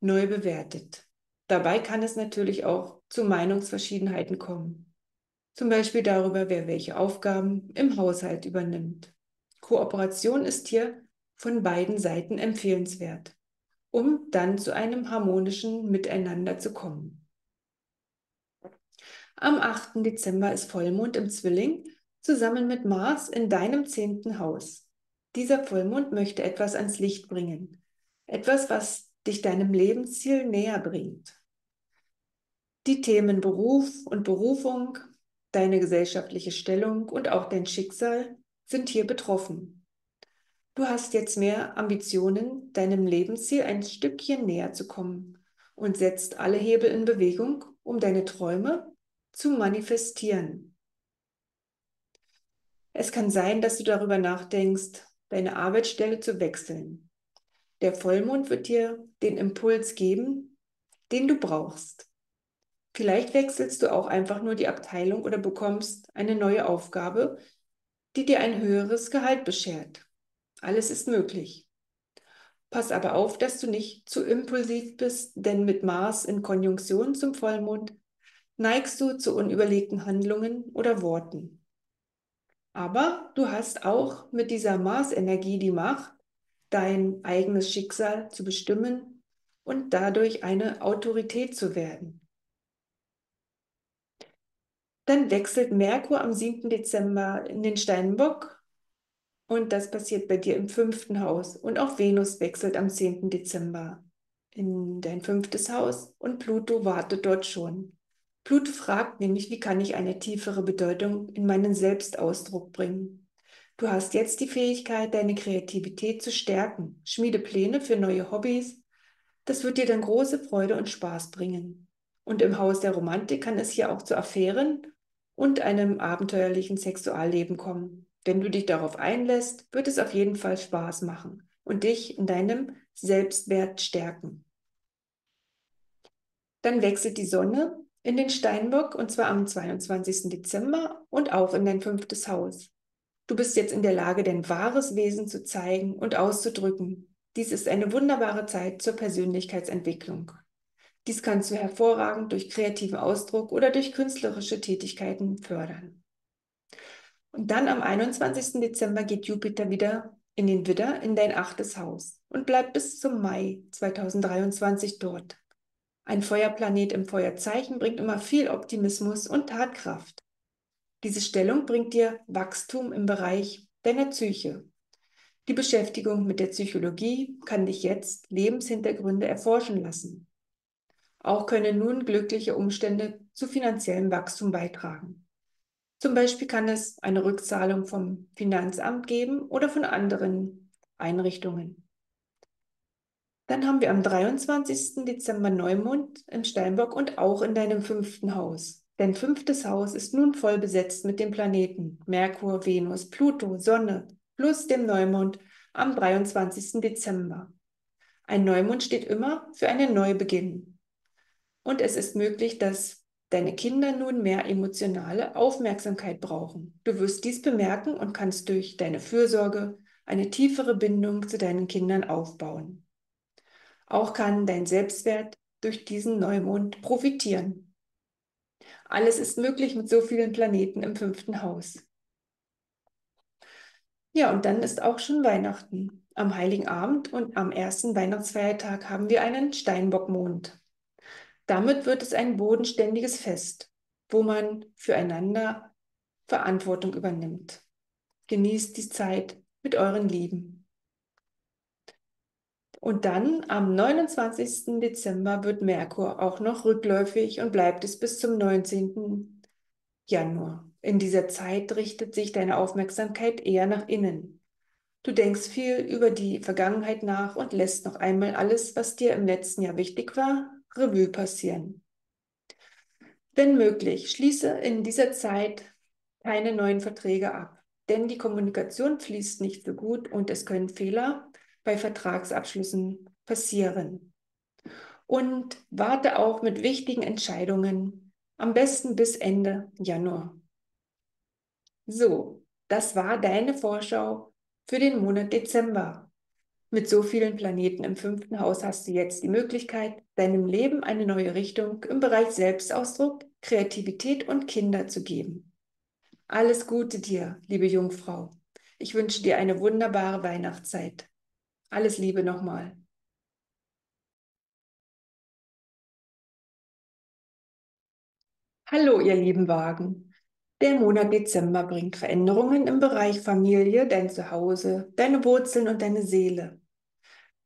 neu bewertet. Dabei kann es natürlich auch zu Meinungsverschiedenheiten kommen. Zum Beispiel darüber, wer welche Aufgaben im Haushalt übernimmt. Kooperation ist hier von beiden Seiten empfehlenswert, um dann zu einem harmonischen Miteinander zu kommen. Am 8. Dezember ist Vollmond im Zwilling zusammen mit Mars in deinem zehnten Haus. Dieser Vollmond möchte etwas ans Licht bringen. Etwas, was dich deinem Lebensziel näher bringt. Die Themen Beruf und Berufung, deine gesellschaftliche Stellung und auch dein Schicksal sind hier betroffen. Du hast jetzt mehr Ambitionen, deinem Lebensziel ein Stückchen näher zu kommen und setzt alle Hebel in Bewegung, um deine Träume zu manifestieren. Es kann sein, dass du darüber nachdenkst, deine Arbeitsstelle zu wechseln. Der Vollmond wird dir den Impuls geben, den du brauchst. Vielleicht wechselst du auch einfach nur die Abteilung oder bekommst eine neue Aufgabe, die dir ein höheres Gehalt beschert. Alles ist möglich. Pass aber auf, dass du nicht zu impulsiv bist, denn mit Mars in Konjunktion zum Vollmond neigst du zu unüberlegten Handlungen oder Worten. Aber du hast auch mit dieser Mars-Energie die Macht, dein eigenes Schicksal zu bestimmen und dadurch eine Autorität zu werden. Dann wechselt Merkur am 7. Dezember in den Steinbock und das passiert bei dir im fünften Haus. Und auch Venus wechselt am 10. Dezember in dein fünftes Haus und Pluto wartet dort schon. Pluto fragt nämlich, wie kann ich eine tiefere Bedeutung in meinen Selbstausdruck bringen? Du hast jetzt die Fähigkeit, deine Kreativität zu stärken. Schmiede Pläne für neue Hobbys. Das wird dir dann große Freude und Spaß bringen. Und im Haus der Romantik kann es hier auch zu Affären und einem abenteuerlichen Sexualleben kommen. Wenn du dich darauf einlässt, wird es auf jeden Fall Spaß machen und dich in deinem Selbstwert stärken. Dann wechselt die Sonne in den Steinbock und zwar am 22. Dezember und auch in dein fünftes Haus. Du bist jetzt in der Lage, dein wahres Wesen zu zeigen und auszudrücken. Dies ist eine wunderbare Zeit zur Persönlichkeitsentwicklung. Dies kannst du hervorragend durch kreativen Ausdruck oder durch künstlerische Tätigkeiten fördern. Und dann am 21. Dezember geht Jupiter wieder in den Widder, in dein achtes Haus und bleibt bis zum Mai 2023 dort. Ein Feuerplanet im Feuerzeichen bringt immer viel Optimismus und Tatkraft. Diese Stellung bringt dir Wachstum im Bereich deiner Psyche. Die Beschäftigung mit der Psychologie kann dich jetzt Lebenshintergründe erforschen lassen. Auch können nun glückliche Umstände zu finanziellem Wachstum beitragen. Zum Beispiel kann es eine Rückzahlung vom Finanzamt geben oder von anderen Einrichtungen. Dann haben wir am 23. Dezember Neumond im Steinbock und auch in deinem fünften Haus. Dein fünftes Haus ist nun voll besetzt mit den Planeten Merkur, Venus, Pluto, Sonne plus dem Neumond am 23. Dezember. Ein Neumond steht immer für einen Neubeginn. Und es ist möglich, dass deine Kinder nun mehr emotionale Aufmerksamkeit brauchen. Du wirst dies bemerken und kannst durch deine Fürsorge eine tiefere Bindung zu deinen Kindern aufbauen. Auch kann dein Selbstwert durch diesen Neumond profitieren. Alles ist möglich mit so vielen Planeten im fünften Haus. Ja, und dann ist auch schon Weihnachten. Am Heiligen Abend und am ersten Weihnachtsfeiertag haben wir einen Steinbockmond. Damit wird es ein bodenständiges Fest, wo man füreinander Verantwortung übernimmt. Genießt die Zeit mit euren Lieben. Und dann am 29. Dezember wird Merkur auch noch rückläufig und bleibt es bis zum 19. Januar. In dieser Zeit richtet sich deine Aufmerksamkeit eher nach innen. Du denkst viel über die Vergangenheit nach und lässt noch einmal alles, was dir im letzten Jahr wichtig war, Revue passieren. Wenn möglich, schließe in dieser Zeit keine neuen Verträge ab, denn die Kommunikation fließt nicht so gut und es können Fehler bei Vertragsabschlüssen passieren. Und warte auch mit wichtigen Entscheidungen am besten bis Ende Januar. So, das war deine Vorschau für den Monat Dezember. Mit so vielen Planeten im fünften Haus hast du jetzt die Möglichkeit, deinem Leben eine neue Richtung im Bereich Selbstausdruck, Kreativität und Kinder zu geben. Alles Gute dir, liebe Jungfrau. Ich wünsche dir eine wunderbare Weihnachtszeit. Alles Liebe nochmal. Hallo, ihr lieben Wagen. Der Monat Dezember bringt Veränderungen im Bereich Familie, dein Zuhause, deine Wurzeln und deine Seele.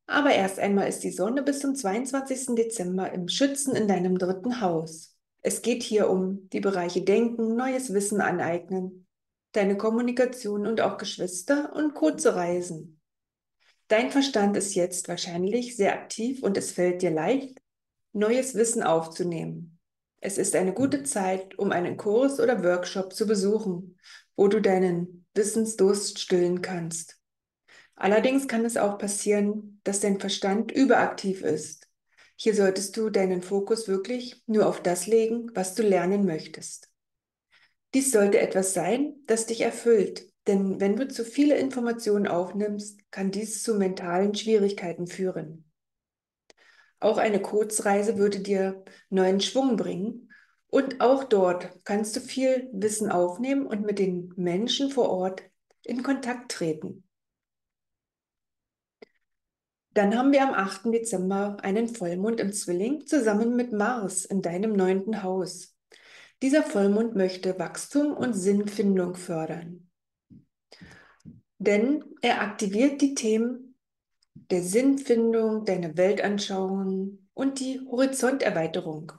Aber erst einmal ist die Sonne bis zum 22. Dezember im Schützen in deinem dritten Haus. Es geht hier um die Bereiche Denken, neues Wissen aneignen, deine Kommunikation und auch Geschwister und kurze Reisen. Dein Verstand ist jetzt wahrscheinlich sehr aktiv und es fällt dir leicht, neues Wissen aufzunehmen. Es ist eine gute Zeit, um einen Kurs oder Workshop zu besuchen, wo du deinen Wissensdurst stillen kannst. Allerdings kann es auch passieren, dass dein Verstand überaktiv ist. Hier solltest du deinen Fokus wirklich nur auf das legen, was du lernen möchtest. Dies sollte etwas sein, das dich erfüllt, denn wenn du zu viele Informationen aufnimmst, kann dies zu mentalen Schwierigkeiten führen. Auch eine Kurzreise würde dir neuen Schwung bringen und auch dort kannst du viel Wissen aufnehmen und mit den Menschen vor Ort in Kontakt treten. Dann haben wir am 8. Dezember einen Vollmond im Zwilling zusammen mit Mars in deinem neunten Haus. Dieser Vollmond möchte Wachstum und Sinnfindung fördern. Denn er aktiviert die Themen der Sinnfindung, deine Weltanschauung und die Horizonterweiterung.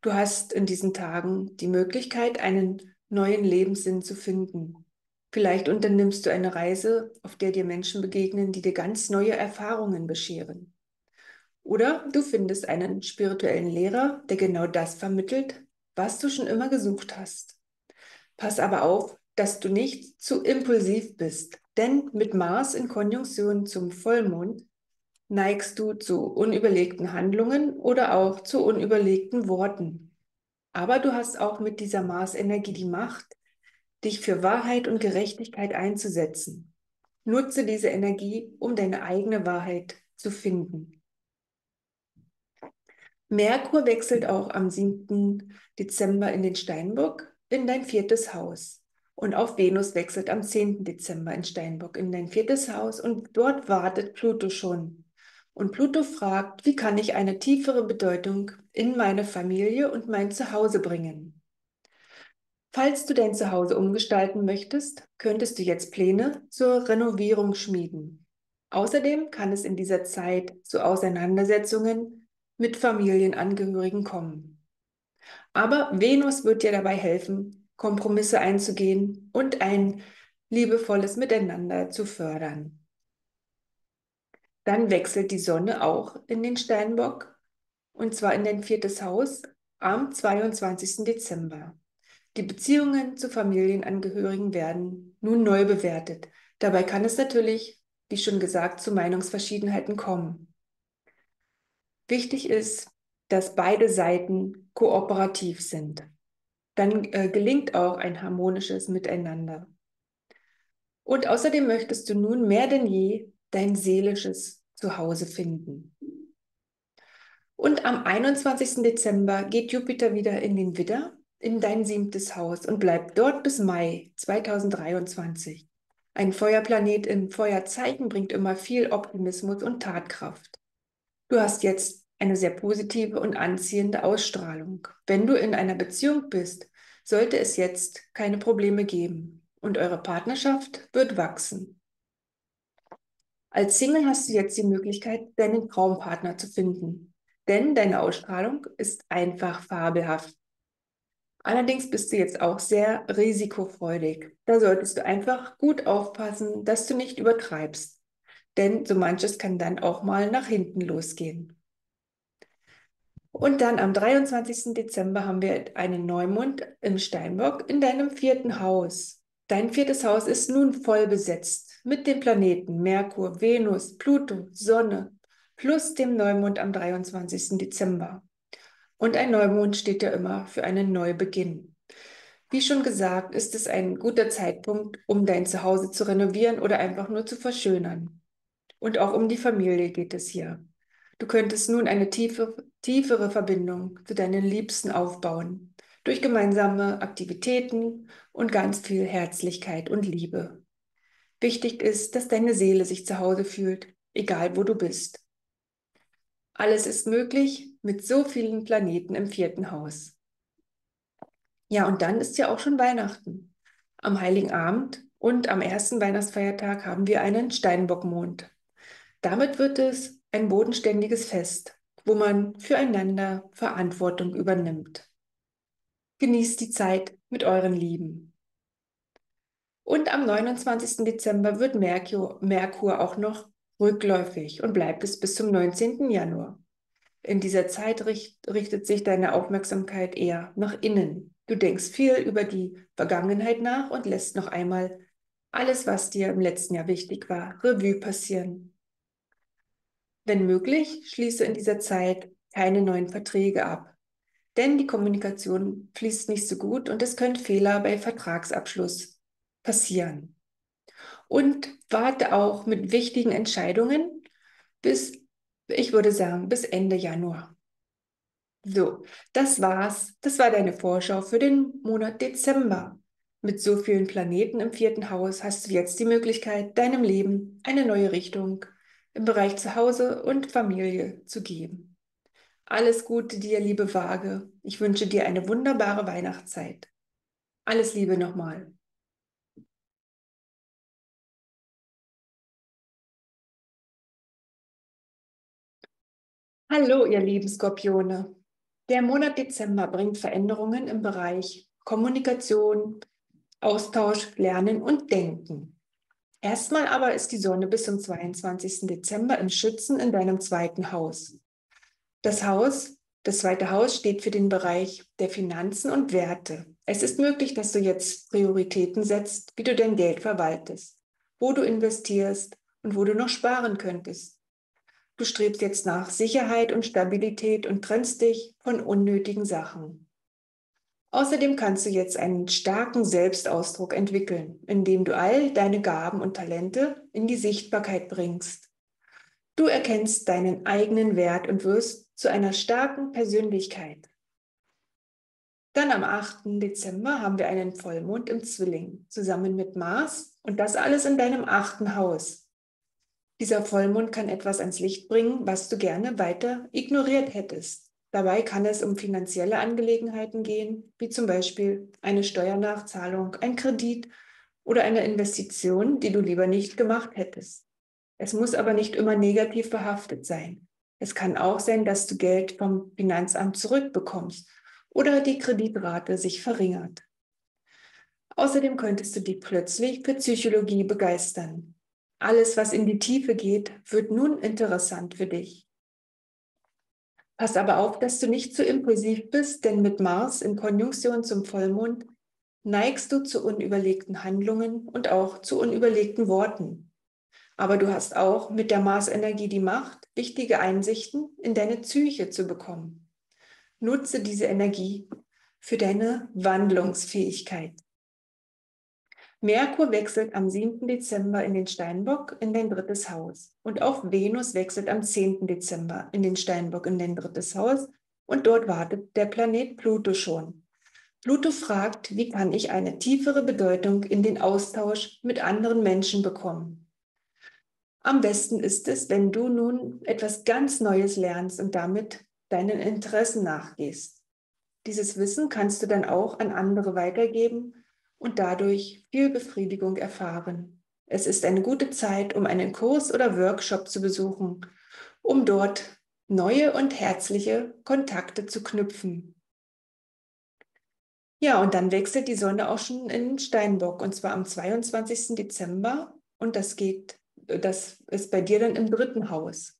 Du hast in diesen Tagen die Möglichkeit, einen neuen Lebenssinn zu finden. Vielleicht unternimmst du eine Reise, auf der dir Menschen begegnen, die dir ganz neue Erfahrungen bescheren. Oder du findest einen spirituellen Lehrer, der genau das vermittelt, was du schon immer gesucht hast. Pass aber auf, dass du nicht zu impulsiv bist, denn mit Mars in Konjunktion zum Vollmond neigst du zu unüberlegten Handlungen oder auch zu unüberlegten Worten. Aber du hast auch mit dieser Mars-Energie die Macht, dich für Wahrheit und Gerechtigkeit einzusetzen. Nutze diese Energie, um deine eigene Wahrheit zu finden. Merkur wechselt auch am 7. Dezember in den Steinbock in dein viertes Haus. Und auch Venus wechselt am 10. Dezember in Steinbock in dein viertes Haus und dort wartet Pluto schon. Und Pluto fragt, wie kann ich eine tiefere Bedeutung in meine Familie und mein Zuhause bringen? Falls du dein Zuhause umgestalten möchtest, könntest du jetzt Pläne zur Renovierung schmieden. Außerdem kann es in dieser Zeit zu Auseinandersetzungen mit Familienangehörigen kommen. Aber Venus wird dir dabei helfen, Kompromisse einzugehen und ein liebevolles Miteinander zu fördern. Dann wechselt die Sonne auch in den Steinbock und zwar in dein viertes Haus am 22. Dezember. Die Beziehungen zu Familienangehörigen werden nun neu bewertet. Dabei kann es natürlich, wie schon gesagt, zu Meinungsverschiedenheiten kommen. Wichtig ist, dass beide Seiten kooperativ sind. Dann äh, gelingt auch ein harmonisches Miteinander. Und außerdem möchtest du nun mehr denn je dein seelisches Zuhause finden. Und am 21. Dezember geht Jupiter wieder in den Widder in dein siebtes Haus und bleib dort bis Mai 2023. Ein Feuerplanet im Feuerzeichen bringt immer viel Optimismus und Tatkraft. Du hast jetzt eine sehr positive und anziehende Ausstrahlung. Wenn du in einer Beziehung bist, sollte es jetzt keine Probleme geben und eure Partnerschaft wird wachsen. Als Single hast du jetzt die Möglichkeit, deinen Traumpartner zu finden, denn deine Ausstrahlung ist einfach fabelhaft. Allerdings bist du jetzt auch sehr risikofreudig. Da solltest du einfach gut aufpassen, dass du nicht übertreibst. Denn so manches kann dann auch mal nach hinten losgehen. Und dann am 23. Dezember haben wir einen Neumond im Steinbock in deinem vierten Haus. Dein viertes Haus ist nun voll besetzt mit den Planeten Merkur, Venus, Pluto, Sonne plus dem Neumond am 23. Dezember. Und ein Neumond steht ja immer für einen Neubeginn. Wie schon gesagt, ist es ein guter Zeitpunkt, um dein Zuhause zu renovieren oder einfach nur zu verschönern. Und auch um die Familie geht es hier. Du könntest nun eine tiefe, tiefere Verbindung zu deinen Liebsten aufbauen, durch gemeinsame Aktivitäten und ganz viel Herzlichkeit und Liebe. Wichtig ist, dass deine Seele sich zu Hause fühlt, egal wo du bist. Alles ist möglich mit so vielen Planeten im vierten Haus. Ja, und dann ist ja auch schon Weihnachten. Am Heiligen Abend und am ersten Weihnachtsfeiertag haben wir einen Steinbockmond. Damit wird es ein bodenständiges Fest, wo man füreinander Verantwortung übernimmt. Genießt die Zeit mit euren Lieben. Und am 29. Dezember wird Merkur, Merkur auch noch rückläufig und bleibt es bis zum 19. Januar. In dieser Zeit richt, richtet sich deine Aufmerksamkeit eher nach innen. Du denkst viel über die Vergangenheit nach und lässt noch einmal Alles, was dir im letzten Jahr wichtig war, Revue passieren. Wenn möglich, schließe in dieser Zeit keine neuen Verträge ab, denn die Kommunikation fließt nicht so gut und es können Fehler bei Vertragsabschluss passieren. Und warte auch mit wichtigen Entscheidungen bis, ich würde sagen, bis Ende Januar. So, das war's. Das war deine Vorschau für den Monat Dezember. Mit so vielen Planeten im vierten Haus hast du jetzt die Möglichkeit, deinem Leben eine neue Richtung im Bereich Zuhause und Familie zu geben. Alles Gute dir, liebe Waage. Ich wünsche dir eine wunderbare Weihnachtszeit. Alles Liebe nochmal. Hallo, ihr lieben Skorpione. Der Monat Dezember bringt Veränderungen im Bereich Kommunikation, Austausch, Lernen und Denken. Erstmal aber ist die Sonne bis zum 22. Dezember im Schützen in deinem zweiten Haus. Das Haus, das zweite Haus steht für den Bereich der Finanzen und Werte. Es ist möglich, dass du jetzt Prioritäten setzt, wie du dein Geld verwaltest, wo du investierst und wo du noch sparen könntest. Du strebst jetzt nach Sicherheit und Stabilität und trennst dich von unnötigen Sachen. Außerdem kannst du jetzt einen starken Selbstausdruck entwickeln, indem du all deine Gaben und Talente in die Sichtbarkeit bringst. Du erkennst deinen eigenen Wert und wirst zu einer starken Persönlichkeit. Dann am 8. Dezember haben wir einen Vollmond im Zwilling zusammen mit Mars und das alles in deinem achten Haus. Dieser Vollmond kann etwas ans Licht bringen, was du gerne weiter ignoriert hättest. Dabei kann es um finanzielle Angelegenheiten gehen, wie zum Beispiel eine Steuernachzahlung, ein Kredit oder eine Investition, die du lieber nicht gemacht hättest. Es muss aber nicht immer negativ behaftet sein. Es kann auch sein, dass du Geld vom Finanzamt zurückbekommst oder die Kreditrate sich verringert. Außerdem könntest du dich plötzlich für Psychologie begeistern. Alles, was in die Tiefe geht, wird nun interessant für dich. Pass aber auf, dass du nicht zu impulsiv bist, denn mit Mars in Konjunktion zum Vollmond neigst du zu unüberlegten Handlungen und auch zu unüberlegten Worten. Aber du hast auch mit der Mars-Energie die Macht, wichtige Einsichten in deine Psyche zu bekommen. Nutze diese Energie für deine Wandlungsfähigkeit. Merkur wechselt am 7. Dezember in den Steinbock in dein drittes Haus. Und auch Venus wechselt am 10. Dezember in den Steinbock in dein drittes Haus. Und dort wartet der Planet Pluto schon. Pluto fragt, wie kann ich eine tiefere Bedeutung in den Austausch mit anderen Menschen bekommen? Am besten ist es, wenn du nun etwas ganz Neues lernst und damit deinen Interessen nachgehst. Dieses Wissen kannst du dann auch an andere weitergeben und dadurch viel Befriedigung erfahren. Es ist eine gute Zeit, um einen Kurs oder Workshop zu besuchen, um dort neue und herzliche Kontakte zu knüpfen. Ja, und dann wechselt die Sonne auch schon in Steinbock und zwar am 22. Dezember und das geht, das ist bei dir dann im dritten Haus.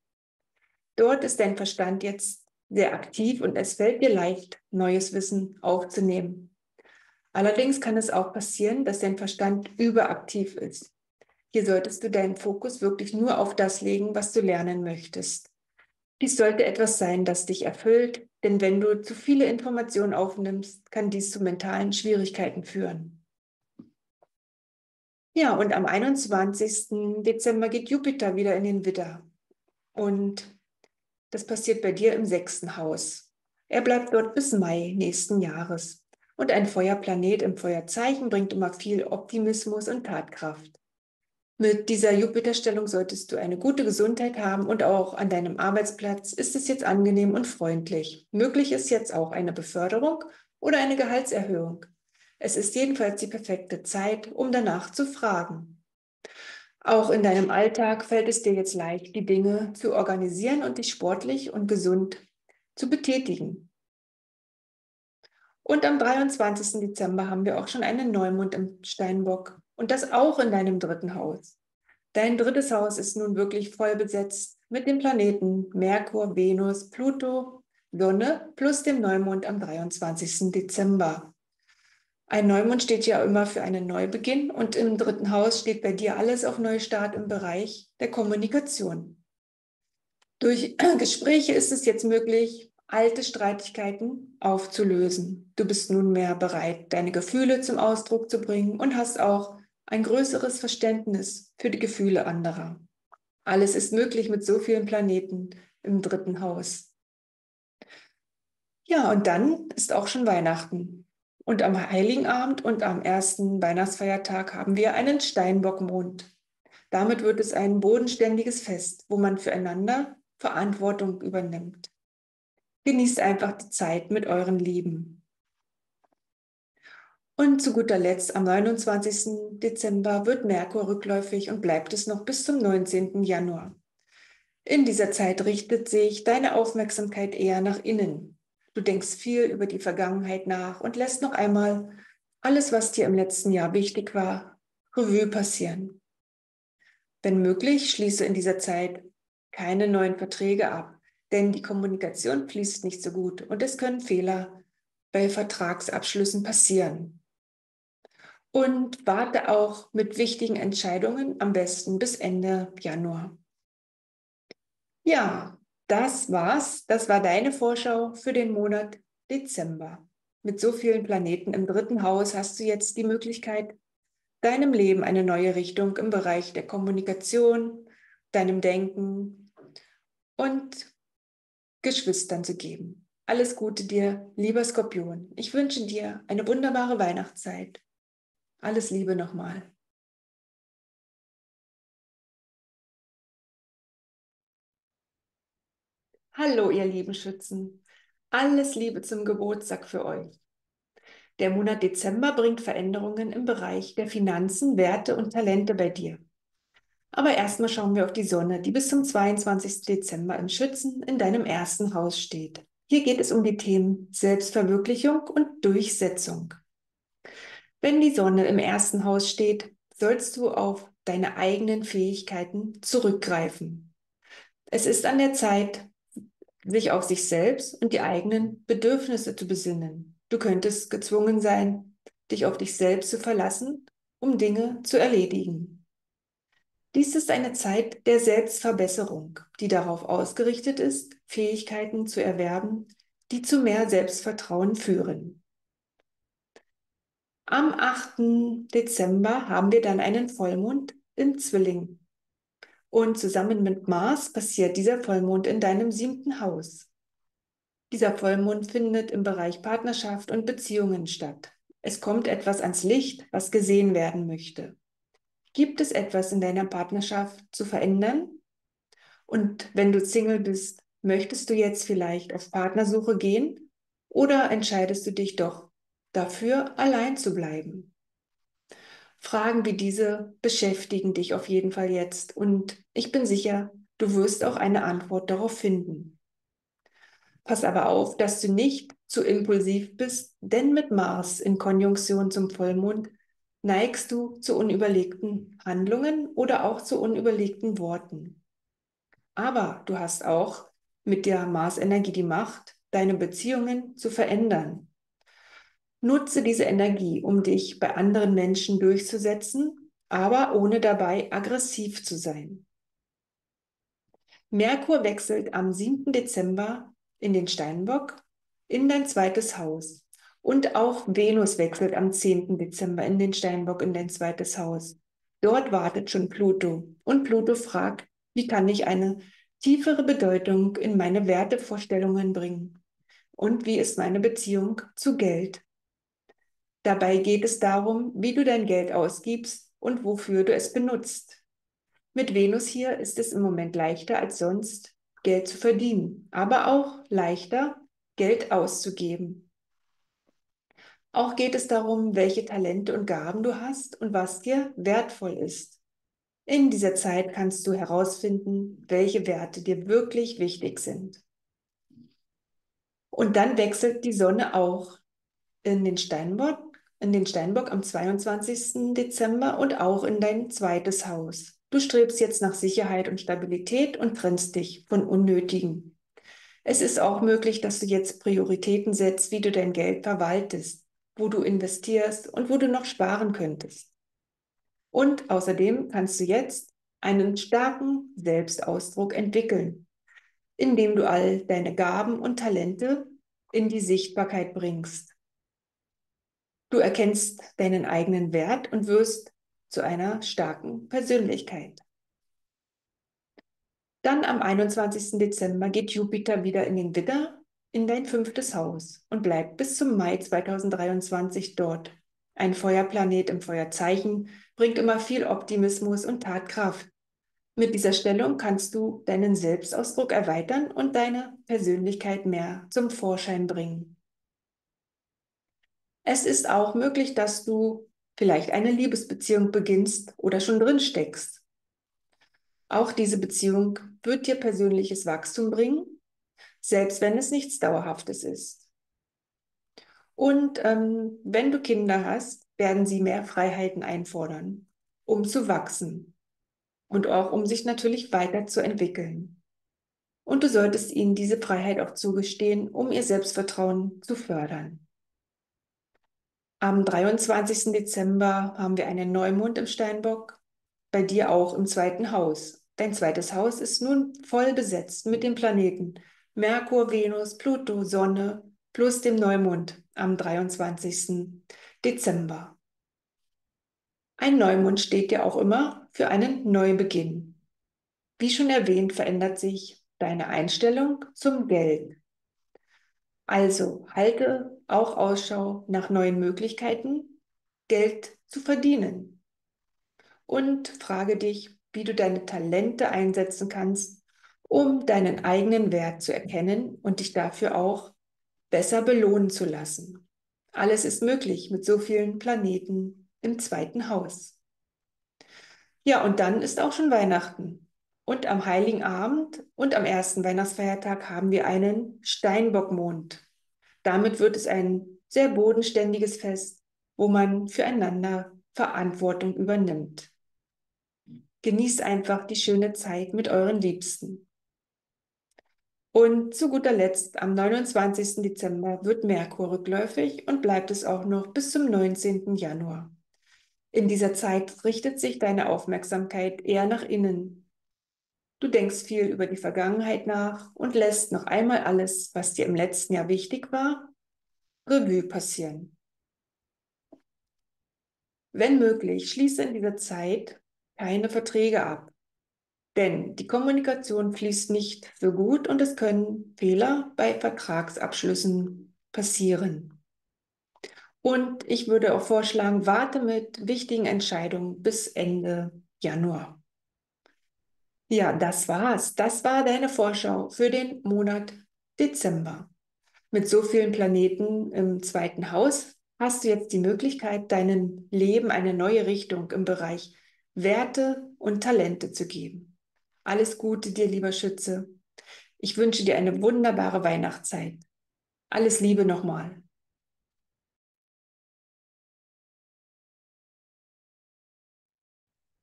Dort ist dein Verstand jetzt sehr aktiv und es fällt dir leicht, neues Wissen aufzunehmen. Allerdings kann es auch passieren, dass dein Verstand überaktiv ist. Hier solltest du deinen Fokus wirklich nur auf das legen, was du lernen möchtest. Dies sollte etwas sein, das dich erfüllt, denn wenn du zu viele Informationen aufnimmst, kann dies zu mentalen Schwierigkeiten führen. Ja, und am 21. Dezember geht Jupiter wieder in den Widder. Und das passiert bei dir im sechsten Haus. Er bleibt dort bis Mai nächsten Jahres. Und ein Feuerplanet im Feuerzeichen bringt immer viel Optimismus und Tatkraft. Mit dieser Jupiterstellung solltest du eine gute Gesundheit haben und auch an deinem Arbeitsplatz ist es jetzt angenehm und freundlich. Möglich ist jetzt auch eine Beförderung oder eine Gehaltserhöhung. Es ist jedenfalls die perfekte Zeit, um danach zu fragen. Auch in deinem Alltag fällt es dir jetzt leicht, die Dinge zu organisieren und dich sportlich und gesund zu betätigen. Und am 23. Dezember haben wir auch schon einen Neumond im Steinbock und das auch in deinem dritten Haus. Dein drittes Haus ist nun wirklich voll besetzt mit den Planeten Merkur, Venus, Pluto, Sonne plus dem Neumond am 23. Dezember. Ein Neumond steht ja immer für einen Neubeginn und im dritten Haus steht bei dir alles auf Neustart im Bereich der Kommunikation. Durch Gespräche ist es jetzt möglich, alte Streitigkeiten aufzulösen. Du bist nunmehr bereit, deine Gefühle zum Ausdruck zu bringen und hast auch ein größeres Verständnis für die Gefühle anderer. Alles ist möglich mit so vielen Planeten im dritten Haus. Ja, und dann ist auch schon Weihnachten. Und am Heiligen Abend und am ersten Weihnachtsfeiertag haben wir einen Steinbockmond. Damit wird es ein bodenständiges Fest, wo man füreinander Verantwortung übernimmt. Genießt einfach die Zeit mit euren Lieben. Und zu guter Letzt am 29. Dezember wird Merkur rückläufig und bleibt es noch bis zum 19. Januar. In dieser Zeit richtet sich deine Aufmerksamkeit eher nach innen, Du denkst viel über die Vergangenheit nach und lässt noch einmal alles, was dir im letzten Jahr wichtig war, Revue passieren. Wenn möglich, schließe in dieser Zeit keine neuen Verträge ab, denn die Kommunikation fließt nicht so gut und es können Fehler bei Vertragsabschlüssen passieren. Und warte auch mit wichtigen Entscheidungen am besten bis Ende Januar. Ja, das war's. Das war deine Vorschau für den Monat Dezember. Mit so vielen Planeten im dritten Haus hast du jetzt die Möglichkeit, deinem Leben eine neue Richtung im Bereich der Kommunikation, deinem Denken und Geschwistern zu geben. Alles Gute dir, lieber Skorpion. Ich wünsche dir eine wunderbare Weihnachtszeit. Alles Liebe nochmal. Hallo, ihr lieben Schützen. Alles Liebe zum Geburtstag für euch. Der Monat Dezember bringt Veränderungen im Bereich der Finanzen, Werte und Talente bei dir. Aber erstmal schauen wir auf die Sonne, die bis zum 22. Dezember im Schützen in deinem ersten Haus steht. Hier geht es um die Themen Selbstverwirklichung und Durchsetzung. Wenn die Sonne im ersten Haus steht, sollst du auf deine eigenen Fähigkeiten zurückgreifen. Es ist an der Zeit, sich auf sich selbst und die eigenen Bedürfnisse zu besinnen. Du könntest gezwungen sein, dich auf dich selbst zu verlassen, um Dinge zu erledigen. Dies ist eine Zeit der Selbstverbesserung, die darauf ausgerichtet ist, Fähigkeiten zu erwerben, die zu mehr Selbstvertrauen führen. Am 8. Dezember haben wir dann einen Vollmond im Zwilling. Und zusammen mit Mars passiert dieser Vollmond in deinem siebten Haus. Dieser Vollmond findet im Bereich Partnerschaft und Beziehungen statt. Es kommt etwas ans Licht, was gesehen werden möchte. Gibt es etwas in deiner Partnerschaft zu verändern? Und wenn du Single bist, möchtest du jetzt vielleicht auf Partnersuche gehen oder entscheidest du dich doch dafür, allein zu bleiben? Fragen wie diese beschäftigen dich auf jeden Fall jetzt und ich bin sicher, du wirst auch eine Antwort darauf finden. Pass aber auf, dass du nicht zu impulsiv bist, denn mit Mars in Konjunktion zum Vollmond neigst du zu unüberlegten Handlungen oder auch zu unüberlegten Worten. Aber du hast auch mit der Mars-Energie die Macht, deine Beziehungen zu verändern. Nutze diese Energie, um dich bei anderen Menschen durchzusetzen, aber ohne dabei aggressiv zu sein. Merkur wechselt am 7. Dezember in den Steinbock in dein zweites Haus. Und auch Venus wechselt am 10. Dezember in den Steinbock in dein zweites Haus. Dort wartet schon Pluto. Und Pluto fragt, wie kann ich eine tiefere Bedeutung in meine Wertevorstellungen bringen? Und wie ist meine Beziehung zu Geld? Dabei geht es darum, wie du dein Geld ausgibst und wofür du es benutzt. Mit Venus hier ist es im Moment leichter als sonst, Geld zu verdienen, aber auch leichter, Geld auszugeben. Auch geht es darum, welche Talente und Gaben du hast und was dir wertvoll ist. In dieser Zeit kannst du herausfinden, welche Werte dir wirklich wichtig sind. Und dann wechselt die Sonne auch in den Steinbock in den Steinbock am 22. Dezember und auch in dein zweites Haus. Du strebst jetzt nach Sicherheit und Stabilität und trennst dich von Unnötigen. Es ist auch möglich, dass du jetzt Prioritäten setzt, wie du dein Geld verwaltest. Wo du investierst und wo du noch sparen könntest. Und außerdem kannst du jetzt einen starken Selbstausdruck entwickeln, indem du all deine Gaben und Talente in die Sichtbarkeit bringst. Du erkennst deinen eigenen Wert und wirst zu einer starken Persönlichkeit. Dann am 21. Dezember geht Jupiter wieder in den Widder, in dein fünftes Haus und bleibt bis zum Mai 2023 dort. Ein Feuerplanet im Feuerzeichen bringt immer viel Optimismus und Tatkraft. Mit dieser Stellung kannst du deinen Selbstausdruck erweitern und deine Persönlichkeit mehr zum Vorschein bringen. Es ist auch möglich, dass du vielleicht eine Liebesbeziehung beginnst oder schon drin steckst. Auch diese Beziehung wird dir persönliches Wachstum bringen, selbst wenn es nichts Dauerhaftes ist. Und ähm, wenn du Kinder hast, werden sie mehr Freiheiten einfordern, um zu wachsen und auch um sich natürlich weiterzuentwickeln. Und du solltest ihnen diese Freiheit auch zugestehen, um ihr Selbstvertrauen zu fördern. Am 23. Dezember haben wir einen Neumond im Steinbock, bei dir auch im zweiten Haus. Dein zweites Haus ist nun voll besetzt mit den Planeten Merkur, Venus, Pluto, Sonne plus dem Neumond am 23. Dezember. Ein Neumond steht ja auch immer für einen Neubeginn. Wie schon erwähnt, verändert sich deine Einstellung zum Geld. Also halte auch Ausschau nach neuen Möglichkeiten, Geld zu verdienen. Und frage dich, wie du deine Talente einsetzen kannst, um deinen eigenen Wert zu erkennen und dich dafür auch besser belohnen zu lassen. Alles ist möglich mit so vielen Planeten im zweiten Haus. Ja, und dann ist auch schon Weihnachten. Und am Heiligen Abend und am ersten Weihnachtsfeiertag haben wir einen Steinbockmond. Damit wird es ein sehr bodenständiges Fest, wo man füreinander Verantwortung übernimmt. Genießt einfach die schöne Zeit mit euren Liebsten. Und zu guter Letzt, am 29. Dezember wird Merkur rückläufig und bleibt es auch noch bis zum 19. Januar. In dieser Zeit richtet sich deine Aufmerksamkeit eher nach innen. Du denkst viel über die Vergangenheit nach und lässt noch einmal alles, was dir im letzten Jahr wichtig war, Revue passieren. Wenn möglich, schließe in dieser Zeit keine Verträge ab. Denn die Kommunikation fließt nicht so gut und es können Fehler bei Vertragsabschlüssen passieren. Und ich würde auch vorschlagen, warte mit wichtigen Entscheidungen bis Ende Januar. Ja, das war's. Das war deine Vorschau für den Monat Dezember. Mit so vielen Planeten im zweiten Haus hast du jetzt die Möglichkeit, deinem Leben eine neue Richtung im Bereich Werte und Talente zu geben. Alles Gute dir, lieber Schütze. Ich wünsche dir eine wunderbare Weihnachtszeit. Alles Liebe nochmal.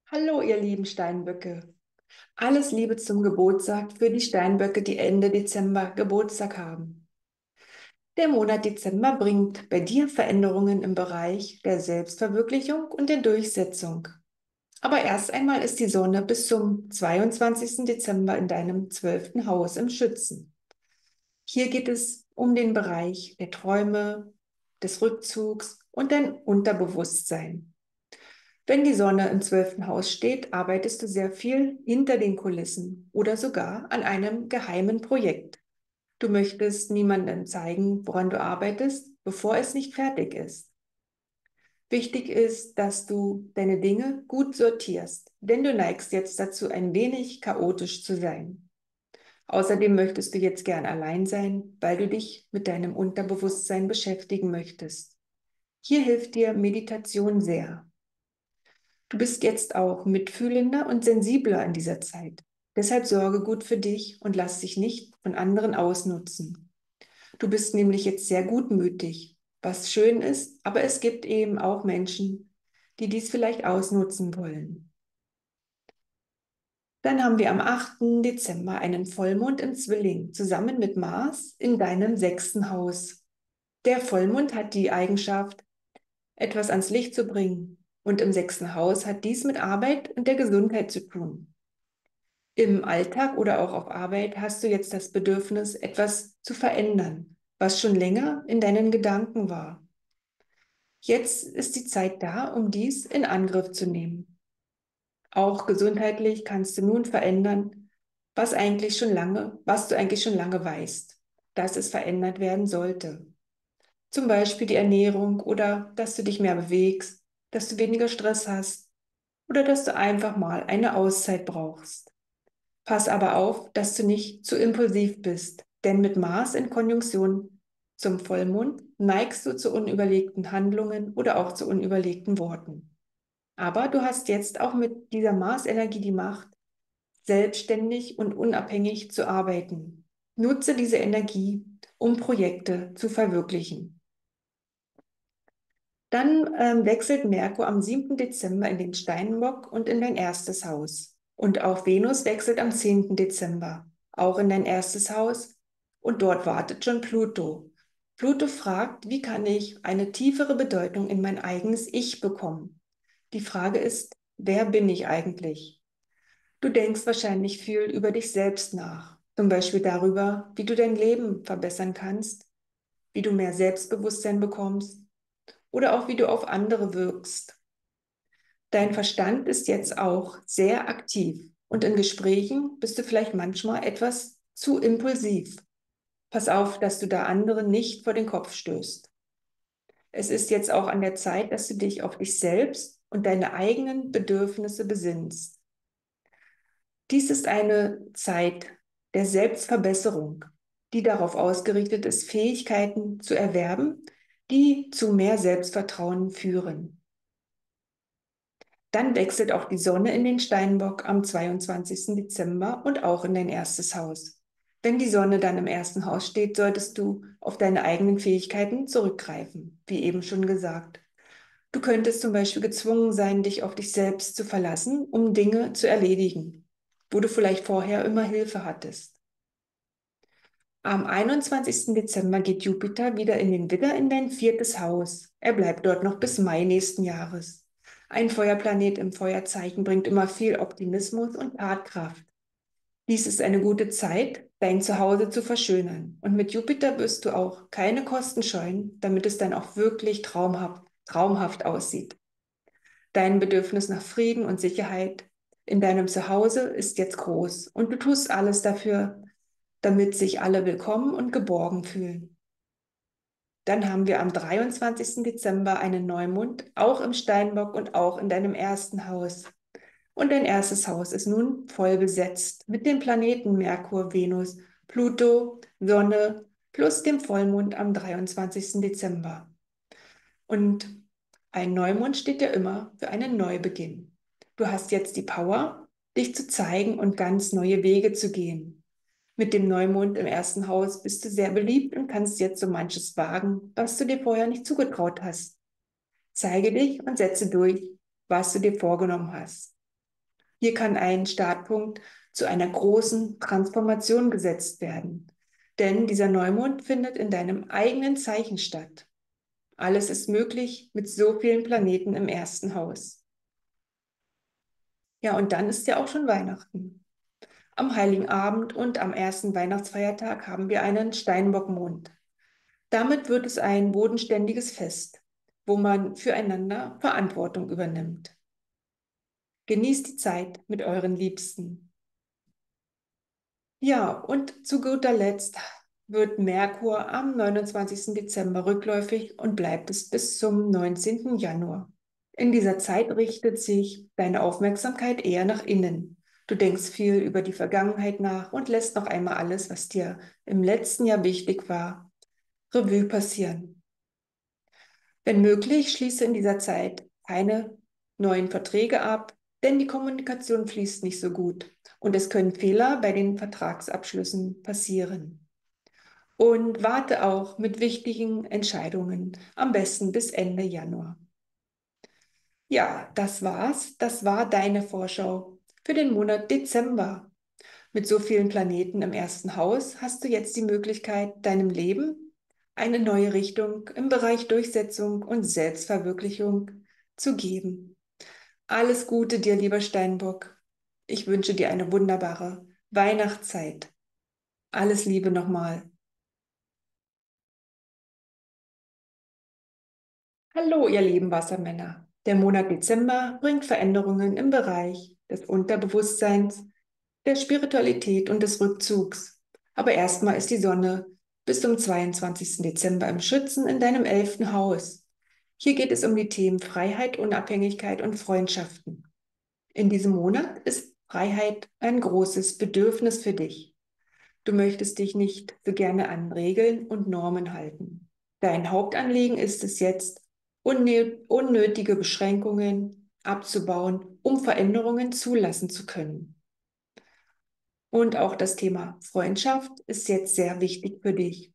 Hallo, ihr lieben Steinböcke. Alles Liebe zum Geburtstag für die Steinböcke, die Ende Dezember Geburtstag haben. Der Monat Dezember bringt bei dir Veränderungen im Bereich der Selbstverwirklichung und der Durchsetzung. Aber erst einmal ist die Sonne bis zum 22. Dezember in deinem zwölften Haus im Schützen. Hier geht es um den Bereich der Träume, des Rückzugs und dein Unterbewusstsein. Wenn die Sonne im zwölften Haus steht, arbeitest du sehr viel hinter den Kulissen oder sogar an einem geheimen Projekt. Du möchtest niemandem zeigen, woran du arbeitest, bevor es nicht fertig ist. Wichtig ist, dass du deine Dinge gut sortierst, denn du neigst jetzt dazu, ein wenig chaotisch zu sein. Außerdem möchtest du jetzt gern allein sein, weil du dich mit deinem Unterbewusstsein beschäftigen möchtest. Hier hilft dir Meditation sehr. Du bist jetzt auch mitfühlender und sensibler in dieser Zeit. Deshalb sorge gut für dich und lass dich nicht von anderen ausnutzen. Du bist nämlich jetzt sehr gutmütig, was schön ist, aber es gibt eben auch Menschen, die dies vielleicht ausnutzen wollen. Dann haben wir am 8. Dezember einen Vollmond im Zwilling zusammen mit Mars in deinem sechsten Haus. Der Vollmond hat die Eigenschaft, etwas ans Licht zu bringen. Und im sechsten Haus hat dies mit Arbeit und der Gesundheit zu tun. Im Alltag oder auch auf Arbeit hast du jetzt das Bedürfnis, etwas zu verändern, was schon länger in deinen Gedanken war. Jetzt ist die Zeit da, um dies in Angriff zu nehmen. Auch gesundheitlich kannst du nun verändern, was eigentlich schon lange, was du eigentlich schon lange weißt, dass es verändert werden sollte. Zum Beispiel die Ernährung oder dass du dich mehr bewegst, dass du weniger Stress hast oder dass du einfach mal eine Auszeit brauchst. Pass aber auf, dass du nicht zu impulsiv bist, denn mit Mars in Konjunktion zum Vollmond neigst du zu unüberlegten Handlungen oder auch zu unüberlegten Worten. Aber du hast jetzt auch mit dieser Mars-Energie die Macht, selbstständig und unabhängig zu arbeiten. Nutze diese Energie, um Projekte zu verwirklichen. Dann ähm, wechselt Merkur am 7. Dezember in den Steinbock und in dein erstes Haus. Und auch Venus wechselt am 10. Dezember, auch in dein erstes Haus. Und dort wartet schon Pluto. Pluto fragt, wie kann ich eine tiefere Bedeutung in mein eigenes Ich bekommen? Die Frage ist, wer bin ich eigentlich? Du denkst wahrscheinlich viel über dich selbst nach, zum Beispiel darüber, wie du dein Leben verbessern kannst, wie du mehr Selbstbewusstsein bekommst oder auch wie du auf andere wirkst Dein Verstand ist jetzt auch sehr aktiv und in Gesprächen bist du vielleicht manchmal etwas zu impulsiv. Pass auf, dass du da andere nicht vor den Kopf stößt. Es ist jetzt auch an der Zeit, dass du dich auf dich selbst und deine eigenen Bedürfnisse besinnst. Dies ist eine Zeit der Selbstverbesserung, die darauf ausgerichtet ist, Fähigkeiten zu erwerben, die zu mehr Selbstvertrauen führen. Dann wechselt auch die Sonne in den Steinbock am 22. Dezember und auch in dein erstes Haus. Wenn die Sonne dann im ersten Haus steht, solltest du auf deine eigenen Fähigkeiten zurückgreifen, wie eben schon gesagt. Du könntest zum Beispiel gezwungen sein, dich auf dich selbst zu verlassen, um Dinge zu erledigen, wo du vielleicht vorher immer Hilfe hattest. Am 21. Dezember geht Jupiter wieder in den Widder in dein viertes Haus. Er bleibt dort noch bis Mai nächsten Jahres. Ein Feuerplanet im Feuerzeichen bringt immer viel Optimismus und Tatkraft. Dies ist eine gute Zeit, dein Zuhause zu verschönern. Und mit Jupiter wirst du auch keine Kosten scheuen, damit es dann auch wirklich traumhaft, traumhaft aussieht. Dein Bedürfnis nach Frieden und Sicherheit in deinem Zuhause ist jetzt groß und du tust alles dafür, damit sich alle willkommen und geborgen fühlen. Dann haben wir am 23. Dezember einen Neumond, auch im Steinbock und auch in deinem ersten Haus. Und dein erstes Haus ist nun voll besetzt mit den Planeten Merkur, Venus, Pluto, Sonne plus dem Vollmond am 23. Dezember. Und ein Neumond steht ja immer für einen Neubeginn. Du hast jetzt die Power, dich zu zeigen und ganz neue Wege zu gehen. Mit dem Neumond im ersten Haus bist du sehr beliebt und kannst jetzt so manches wagen, was du dir vorher nicht zugetraut hast. Zeige dich und setze durch, was du dir vorgenommen hast. Hier kann ein Startpunkt zu einer großen Transformation gesetzt werden, denn dieser Neumond findet in deinem eigenen Zeichen statt. Alles ist möglich mit so vielen Planeten im ersten Haus. Ja, und dann ist ja auch schon Weihnachten. Am Heiligen Abend und am ersten Weihnachtsfeiertag haben wir einen Steinbockmond. Damit wird es ein bodenständiges Fest, wo man füreinander Verantwortung übernimmt. Genießt die Zeit mit euren Liebsten. Ja, und zu guter Letzt wird Merkur am 29. Dezember rückläufig und bleibt es bis zum 19. Januar. In dieser Zeit richtet sich deine Aufmerksamkeit eher nach innen Du denkst viel über die Vergangenheit nach und lässt noch einmal alles, was dir im letzten Jahr wichtig war, Revue passieren. Wenn möglich, schließe in dieser Zeit keine neuen Verträge ab, denn die Kommunikation fließt nicht so gut und es können Fehler bei den Vertragsabschlüssen passieren. Und warte auch mit wichtigen Entscheidungen, am besten bis Ende Januar. Ja, das war's. Das war deine Vorschau für den Monat Dezember. Mit so vielen Planeten im ersten Haus hast du jetzt die Möglichkeit, deinem Leben eine neue Richtung im Bereich Durchsetzung und Selbstverwirklichung zu geben. Alles Gute dir, lieber Steinbock. Ich wünsche dir eine wunderbare Weihnachtszeit. Alles Liebe nochmal. Hallo, ihr lieben Wassermänner. Der Monat Dezember bringt Veränderungen im Bereich des Unterbewusstseins, der Spiritualität und des Rückzugs. Aber erstmal ist die Sonne bis zum 22. Dezember im Schützen in deinem elften Haus. Hier geht es um die Themen Freiheit, Unabhängigkeit und Freundschaften. In diesem Monat ist Freiheit ein großes Bedürfnis für dich. Du möchtest dich nicht so gerne an Regeln und Normen halten. Dein Hauptanliegen ist es jetzt, unnötige Beschränkungen abzubauen, um Veränderungen zulassen zu können. Und auch das Thema Freundschaft ist jetzt sehr wichtig für dich.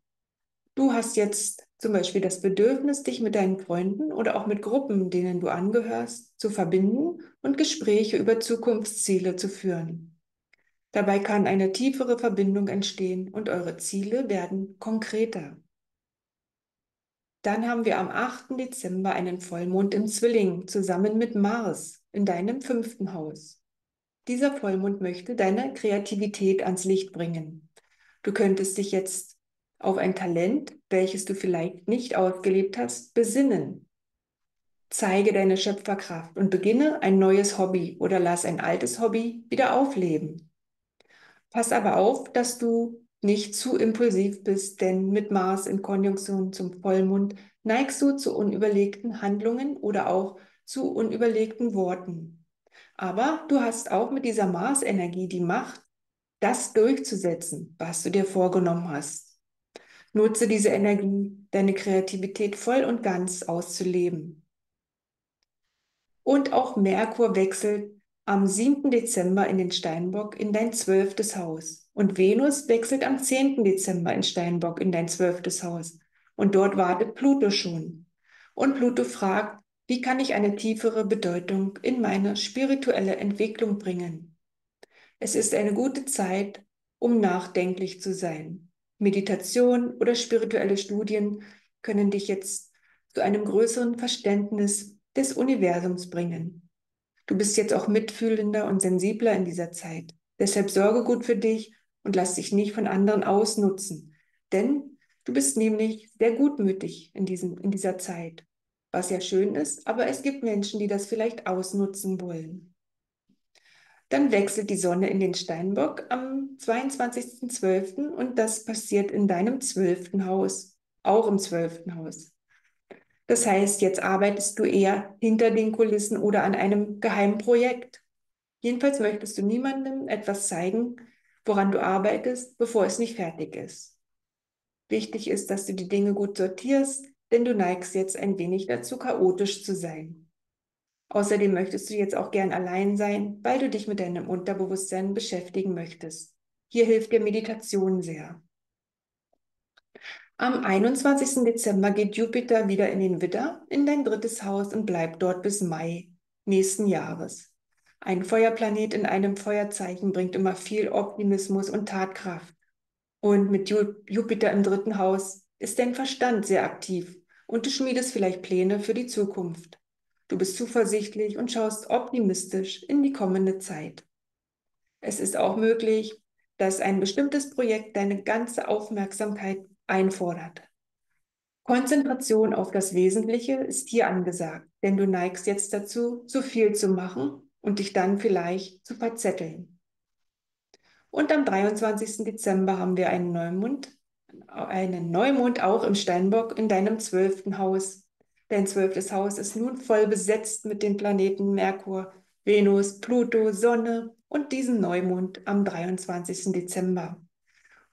Du hast jetzt zum Beispiel das Bedürfnis, dich mit deinen Freunden oder auch mit Gruppen, denen du angehörst, zu verbinden und Gespräche über Zukunftsziele zu führen. Dabei kann eine tiefere Verbindung entstehen und eure Ziele werden konkreter. Dann haben wir am 8. Dezember einen Vollmond im Zwilling zusammen mit Mars in deinem fünften Haus. Dieser Vollmond möchte deine Kreativität ans Licht bringen. Du könntest dich jetzt auf ein Talent, welches du vielleicht nicht ausgelebt hast, besinnen. Zeige deine Schöpferkraft und beginne ein neues Hobby oder lass ein altes Hobby wieder aufleben. Pass aber auf, dass du nicht zu impulsiv bist, denn mit Mars in Konjunktion zum Vollmond neigst du zu unüberlegten Handlungen oder auch zu unüberlegten Worten. Aber du hast auch mit dieser Mars-Energie die Macht, das durchzusetzen, was du dir vorgenommen hast. Nutze diese Energie, deine Kreativität voll und ganz auszuleben. Und auch Merkur wechselt am 7. Dezember in den Steinbock in dein zwölftes Haus. Und Venus wechselt am 10. Dezember in Steinbock in dein zwölftes Haus. Und dort wartet Pluto schon. Und Pluto fragt, wie kann ich eine tiefere Bedeutung in meine spirituelle Entwicklung bringen? Es ist eine gute Zeit, um nachdenklich zu sein. Meditation oder spirituelle Studien können dich jetzt zu einem größeren Verständnis des Universums bringen. Du bist jetzt auch mitfühlender und sensibler in dieser Zeit. Deshalb sorge gut für dich und lass dich nicht von anderen ausnutzen. Denn du bist nämlich sehr gutmütig in, diesem, in dieser Zeit. Was ja schön ist, aber es gibt Menschen, die das vielleicht ausnutzen wollen. Dann wechselt die Sonne in den Steinbock am 22.12. und das passiert in deinem zwölften Haus, auch im zwölften Haus. Das heißt, jetzt arbeitest du eher hinter den Kulissen oder an einem geheimen Projekt. Jedenfalls möchtest du niemandem etwas zeigen, woran du arbeitest, bevor es nicht fertig ist. Wichtig ist, dass du die Dinge gut sortierst, denn du neigst jetzt ein wenig dazu, chaotisch zu sein. Außerdem möchtest du jetzt auch gern allein sein, weil du dich mit deinem Unterbewusstsein beschäftigen möchtest. Hier hilft dir Meditation sehr. Am 21. Dezember geht Jupiter wieder in den Widder, in dein drittes Haus und bleibt dort bis Mai nächsten Jahres. Ein Feuerplanet in einem Feuerzeichen bringt immer viel Optimismus und Tatkraft. Und mit Jupiter im dritten Haus ist dein Verstand sehr aktiv und du schmiedest vielleicht Pläne für die Zukunft. Du bist zuversichtlich und schaust optimistisch in die kommende Zeit. Es ist auch möglich, dass ein bestimmtes Projekt deine ganze Aufmerksamkeit einfordert. Konzentration auf das Wesentliche ist hier angesagt, denn du neigst jetzt dazu, zu viel zu machen und dich dann vielleicht zu verzetteln. Und am 23. Dezember haben wir einen Neumond, einen Neumond auch im Steinbock in deinem zwölften Haus. Dein zwölftes Haus ist nun voll besetzt mit den Planeten Merkur, Venus, Pluto, Sonne und diesem Neumond am 23. Dezember.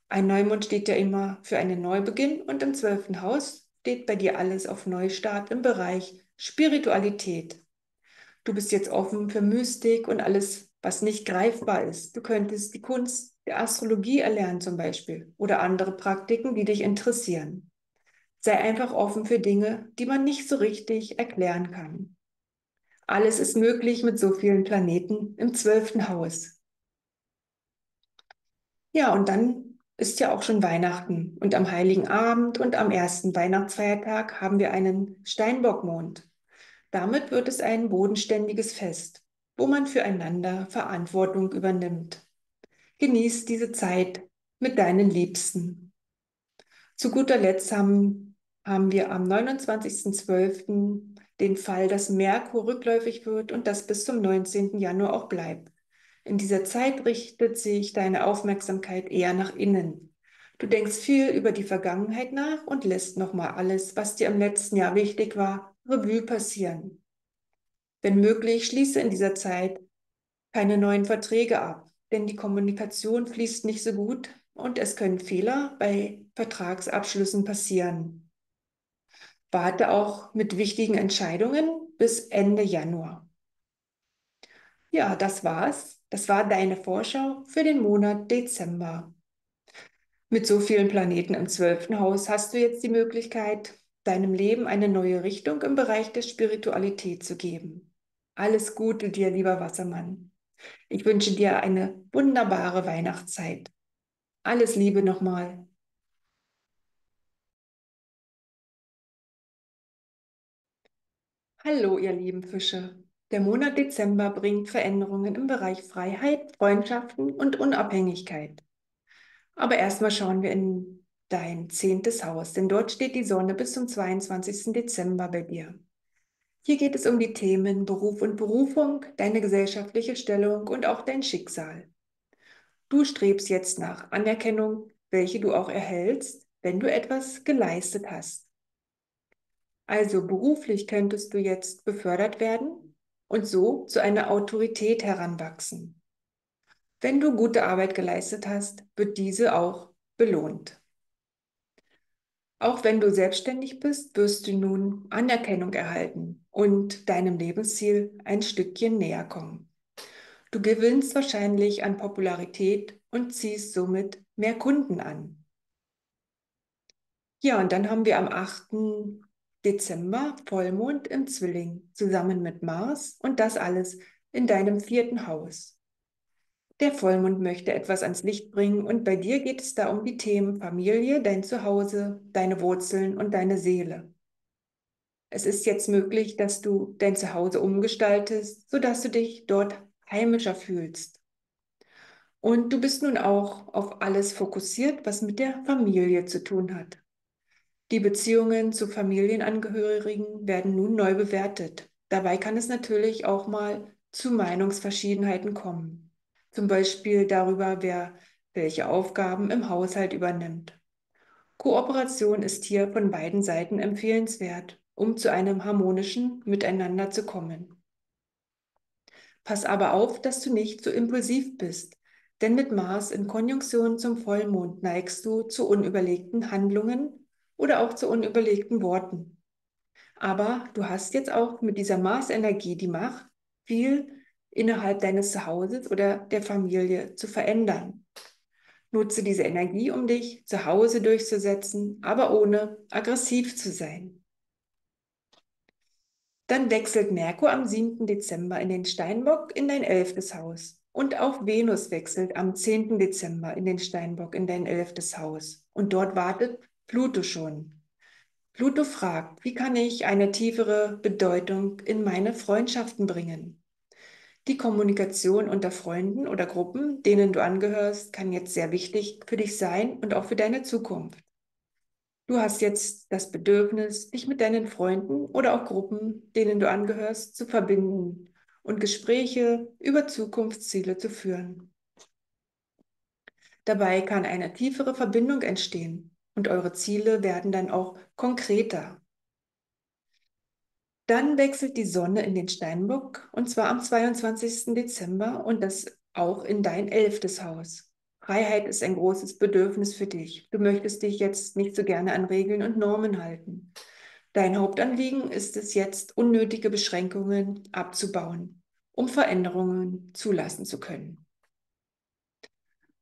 Ein Neumond steht ja immer für einen Neubeginn und im zwölften Haus steht bei dir alles auf Neustart im Bereich Spiritualität. Du bist jetzt offen für Mystik und alles, was nicht greifbar ist. Du könntest die Kunst der Astrologie erlernen zum Beispiel oder andere Praktiken, die dich interessieren. Sei einfach offen für Dinge, die man nicht so richtig erklären kann. Alles ist möglich mit so vielen Planeten im zwölften Haus. Ja, und dann ist ja auch schon Weihnachten und am Heiligen Abend und am ersten Weihnachtsfeiertag haben wir einen Steinbockmond. Damit wird es ein bodenständiges Fest, wo man füreinander Verantwortung übernimmt. Genieß diese Zeit mit deinen Liebsten. Zu guter Letzt haben, haben wir am 29.12. den Fall, dass Merkur rückläufig wird und das bis zum 19. Januar auch bleibt. In dieser Zeit richtet sich deine Aufmerksamkeit eher nach innen. Du denkst viel über die Vergangenheit nach und lässt nochmal alles, was dir im letzten Jahr wichtig war, Revue passieren. Wenn möglich, schließe in dieser Zeit keine neuen Verträge ab, denn die Kommunikation fließt nicht so gut und es können Fehler bei Vertragsabschlüssen passieren. Warte auch mit wichtigen Entscheidungen bis Ende Januar. Ja, das war's. Das war deine Vorschau für den Monat Dezember. Mit so vielen Planeten im zwölften Haus hast du jetzt die Möglichkeit, deinem Leben eine neue Richtung im Bereich der Spiritualität zu geben. Alles Gute dir, lieber Wassermann. Ich wünsche dir eine wunderbare Weihnachtszeit. Alles Liebe nochmal. Hallo, ihr lieben Fische. Der Monat Dezember bringt Veränderungen im Bereich Freiheit, Freundschaften und Unabhängigkeit. Aber erstmal schauen wir in dein zehntes Haus, denn dort steht die Sonne bis zum 22. Dezember bei dir. Hier geht es um die Themen Beruf und Berufung, deine gesellschaftliche Stellung und auch dein Schicksal. Du strebst jetzt nach Anerkennung, welche du auch erhältst, wenn du etwas geleistet hast. Also beruflich könntest du jetzt befördert werden und so zu einer Autorität heranwachsen. Wenn du gute Arbeit geleistet hast, wird diese auch belohnt. Auch wenn du selbstständig bist, wirst du nun Anerkennung erhalten und deinem Lebensziel ein Stückchen näher kommen. Du gewinnst wahrscheinlich an Popularität und ziehst somit mehr Kunden an. Ja, und dann haben wir am 8. Dezember Vollmond im Zwilling zusammen mit Mars und das alles in deinem vierten Haus. Der Vollmond möchte etwas ans Licht bringen und bei dir geht es da um die Themen Familie, dein Zuhause, deine Wurzeln und deine Seele. Es ist jetzt möglich, dass du dein Zuhause umgestaltest, sodass du dich dort heimischer fühlst. Und du bist nun auch auf alles fokussiert, was mit der Familie zu tun hat. Die Beziehungen zu Familienangehörigen werden nun neu bewertet. Dabei kann es natürlich auch mal zu Meinungsverschiedenheiten kommen. Zum Beispiel darüber, wer welche Aufgaben im Haushalt übernimmt. Kooperation ist hier von beiden Seiten empfehlenswert, um zu einem harmonischen Miteinander zu kommen. Pass aber auf, dass du nicht zu so impulsiv bist, denn mit Mars in Konjunktion zum Vollmond neigst du zu unüberlegten Handlungen oder auch zu unüberlegten Worten. Aber du hast jetzt auch mit dieser Marsenergie die Macht, viel innerhalb deines Zuhauses oder der Familie zu verändern. Nutze diese Energie, um dich zu Hause durchzusetzen, aber ohne aggressiv zu sein. Dann wechselt Merkur am 7. Dezember in den Steinbock in dein elftes Haus. Und auch Venus wechselt am 10. Dezember in den Steinbock in dein elftes Haus. Und dort wartet Pluto schon. Pluto fragt, wie kann ich eine tiefere Bedeutung in meine Freundschaften bringen? Die Kommunikation unter Freunden oder Gruppen, denen du angehörst, kann jetzt sehr wichtig für dich sein und auch für deine Zukunft. Du hast jetzt das Bedürfnis, dich mit deinen Freunden oder auch Gruppen, denen du angehörst, zu verbinden und Gespräche über Zukunftsziele zu führen. Dabei kann eine tiefere Verbindung entstehen und eure Ziele werden dann auch konkreter. Dann wechselt die Sonne in den Steinbock und zwar am 22. Dezember und das auch in dein elftes Haus. Freiheit ist ein großes Bedürfnis für dich. Du möchtest dich jetzt nicht so gerne an Regeln und Normen halten. Dein Hauptanliegen ist es jetzt, unnötige Beschränkungen abzubauen, um Veränderungen zulassen zu können.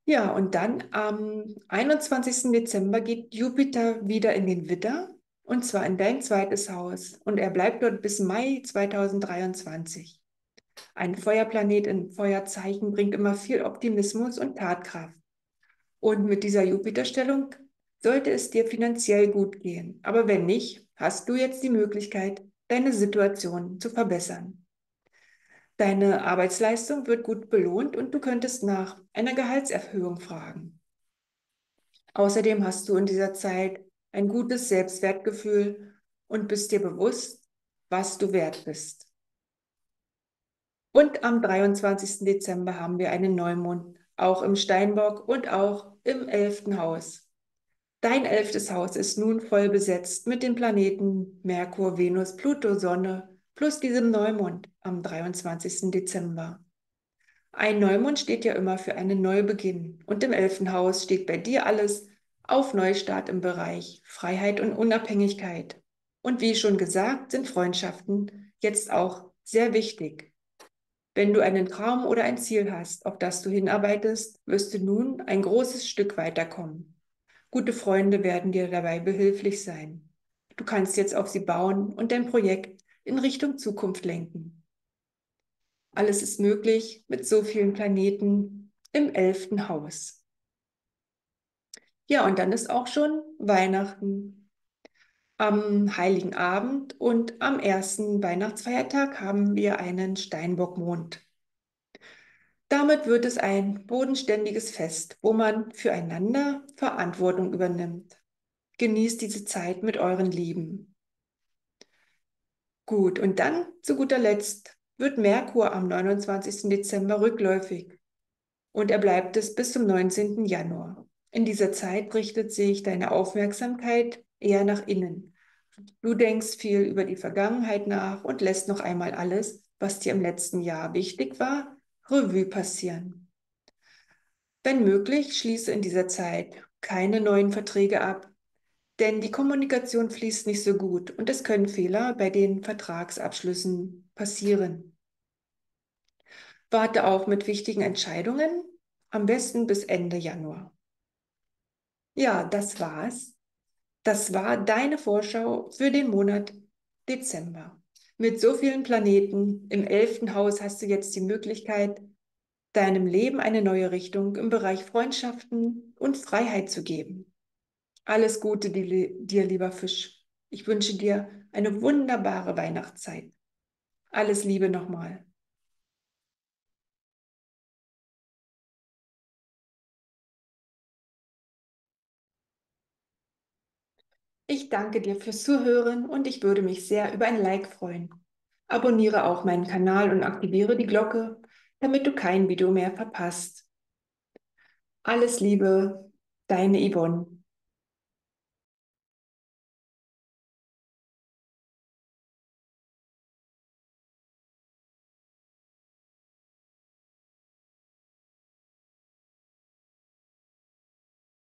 Ja, und dann am 21. Dezember geht Jupiter wieder in den Widder und zwar in dein zweites Haus und er bleibt dort bis Mai 2023. Ein Feuerplanet in Feuerzeichen bringt immer viel Optimismus und Tatkraft. Und mit dieser Jupiterstellung sollte es dir finanziell gut gehen. Aber wenn nicht, hast du jetzt die Möglichkeit, deine Situation zu verbessern. Deine Arbeitsleistung wird gut belohnt und du könntest nach einer Gehaltserhöhung fragen. Außerdem hast du in dieser Zeit ein gutes Selbstwertgefühl und bist dir bewusst, was du wert bist. Und am 23. Dezember haben wir einen Neumond, auch im Steinbock und auch im elften Haus. Dein elftes Haus ist nun voll besetzt mit den Planeten Merkur, Venus, Pluto, Sonne plus diesem Neumond am 23. Dezember. Ein Neumond steht ja immer für einen Neubeginn und im elften Haus steht bei dir alles auf Neustart im Bereich Freiheit und Unabhängigkeit. Und wie schon gesagt, sind Freundschaften jetzt auch sehr wichtig. Wenn du einen Traum oder ein Ziel hast, auf das du hinarbeitest, wirst du nun ein großes Stück weiterkommen. Gute Freunde werden dir dabei behilflich sein. Du kannst jetzt auf sie bauen und dein Projekt in Richtung Zukunft lenken. Alles ist möglich mit so vielen Planeten im elften Haus. Ja, und dann ist auch schon Weihnachten. Am Heiligen Abend und am ersten Weihnachtsfeiertag haben wir einen Steinbockmond. Damit wird es ein bodenständiges Fest, wo man füreinander Verantwortung übernimmt. Genießt diese Zeit mit euren Lieben. Gut, und dann zu guter Letzt wird Merkur am 29. Dezember rückläufig und er bleibt es bis zum 19. Januar. In dieser Zeit richtet sich deine Aufmerksamkeit eher nach innen. Du denkst viel über die Vergangenheit nach und lässt noch einmal alles, was dir im letzten Jahr wichtig war, Revue passieren. Wenn möglich, schließe in dieser Zeit keine neuen Verträge ab, denn die Kommunikation fließt nicht so gut und es können Fehler bei den Vertragsabschlüssen passieren. Warte auch mit wichtigen Entscheidungen, am besten bis Ende Januar. Ja, das war's. Das war deine Vorschau für den Monat Dezember. Mit so vielen Planeten im elften Haus hast du jetzt die Möglichkeit, deinem Leben eine neue Richtung im Bereich Freundschaften und Freiheit zu geben. Alles Gute dir, lieber Fisch. Ich wünsche dir eine wunderbare Weihnachtszeit. Alles Liebe nochmal. Ich danke dir fürs Zuhören und ich würde mich sehr über ein Like freuen. Abonniere auch meinen Kanal und aktiviere die Glocke, damit du kein Video mehr verpasst. Alles Liebe, deine Yvonne.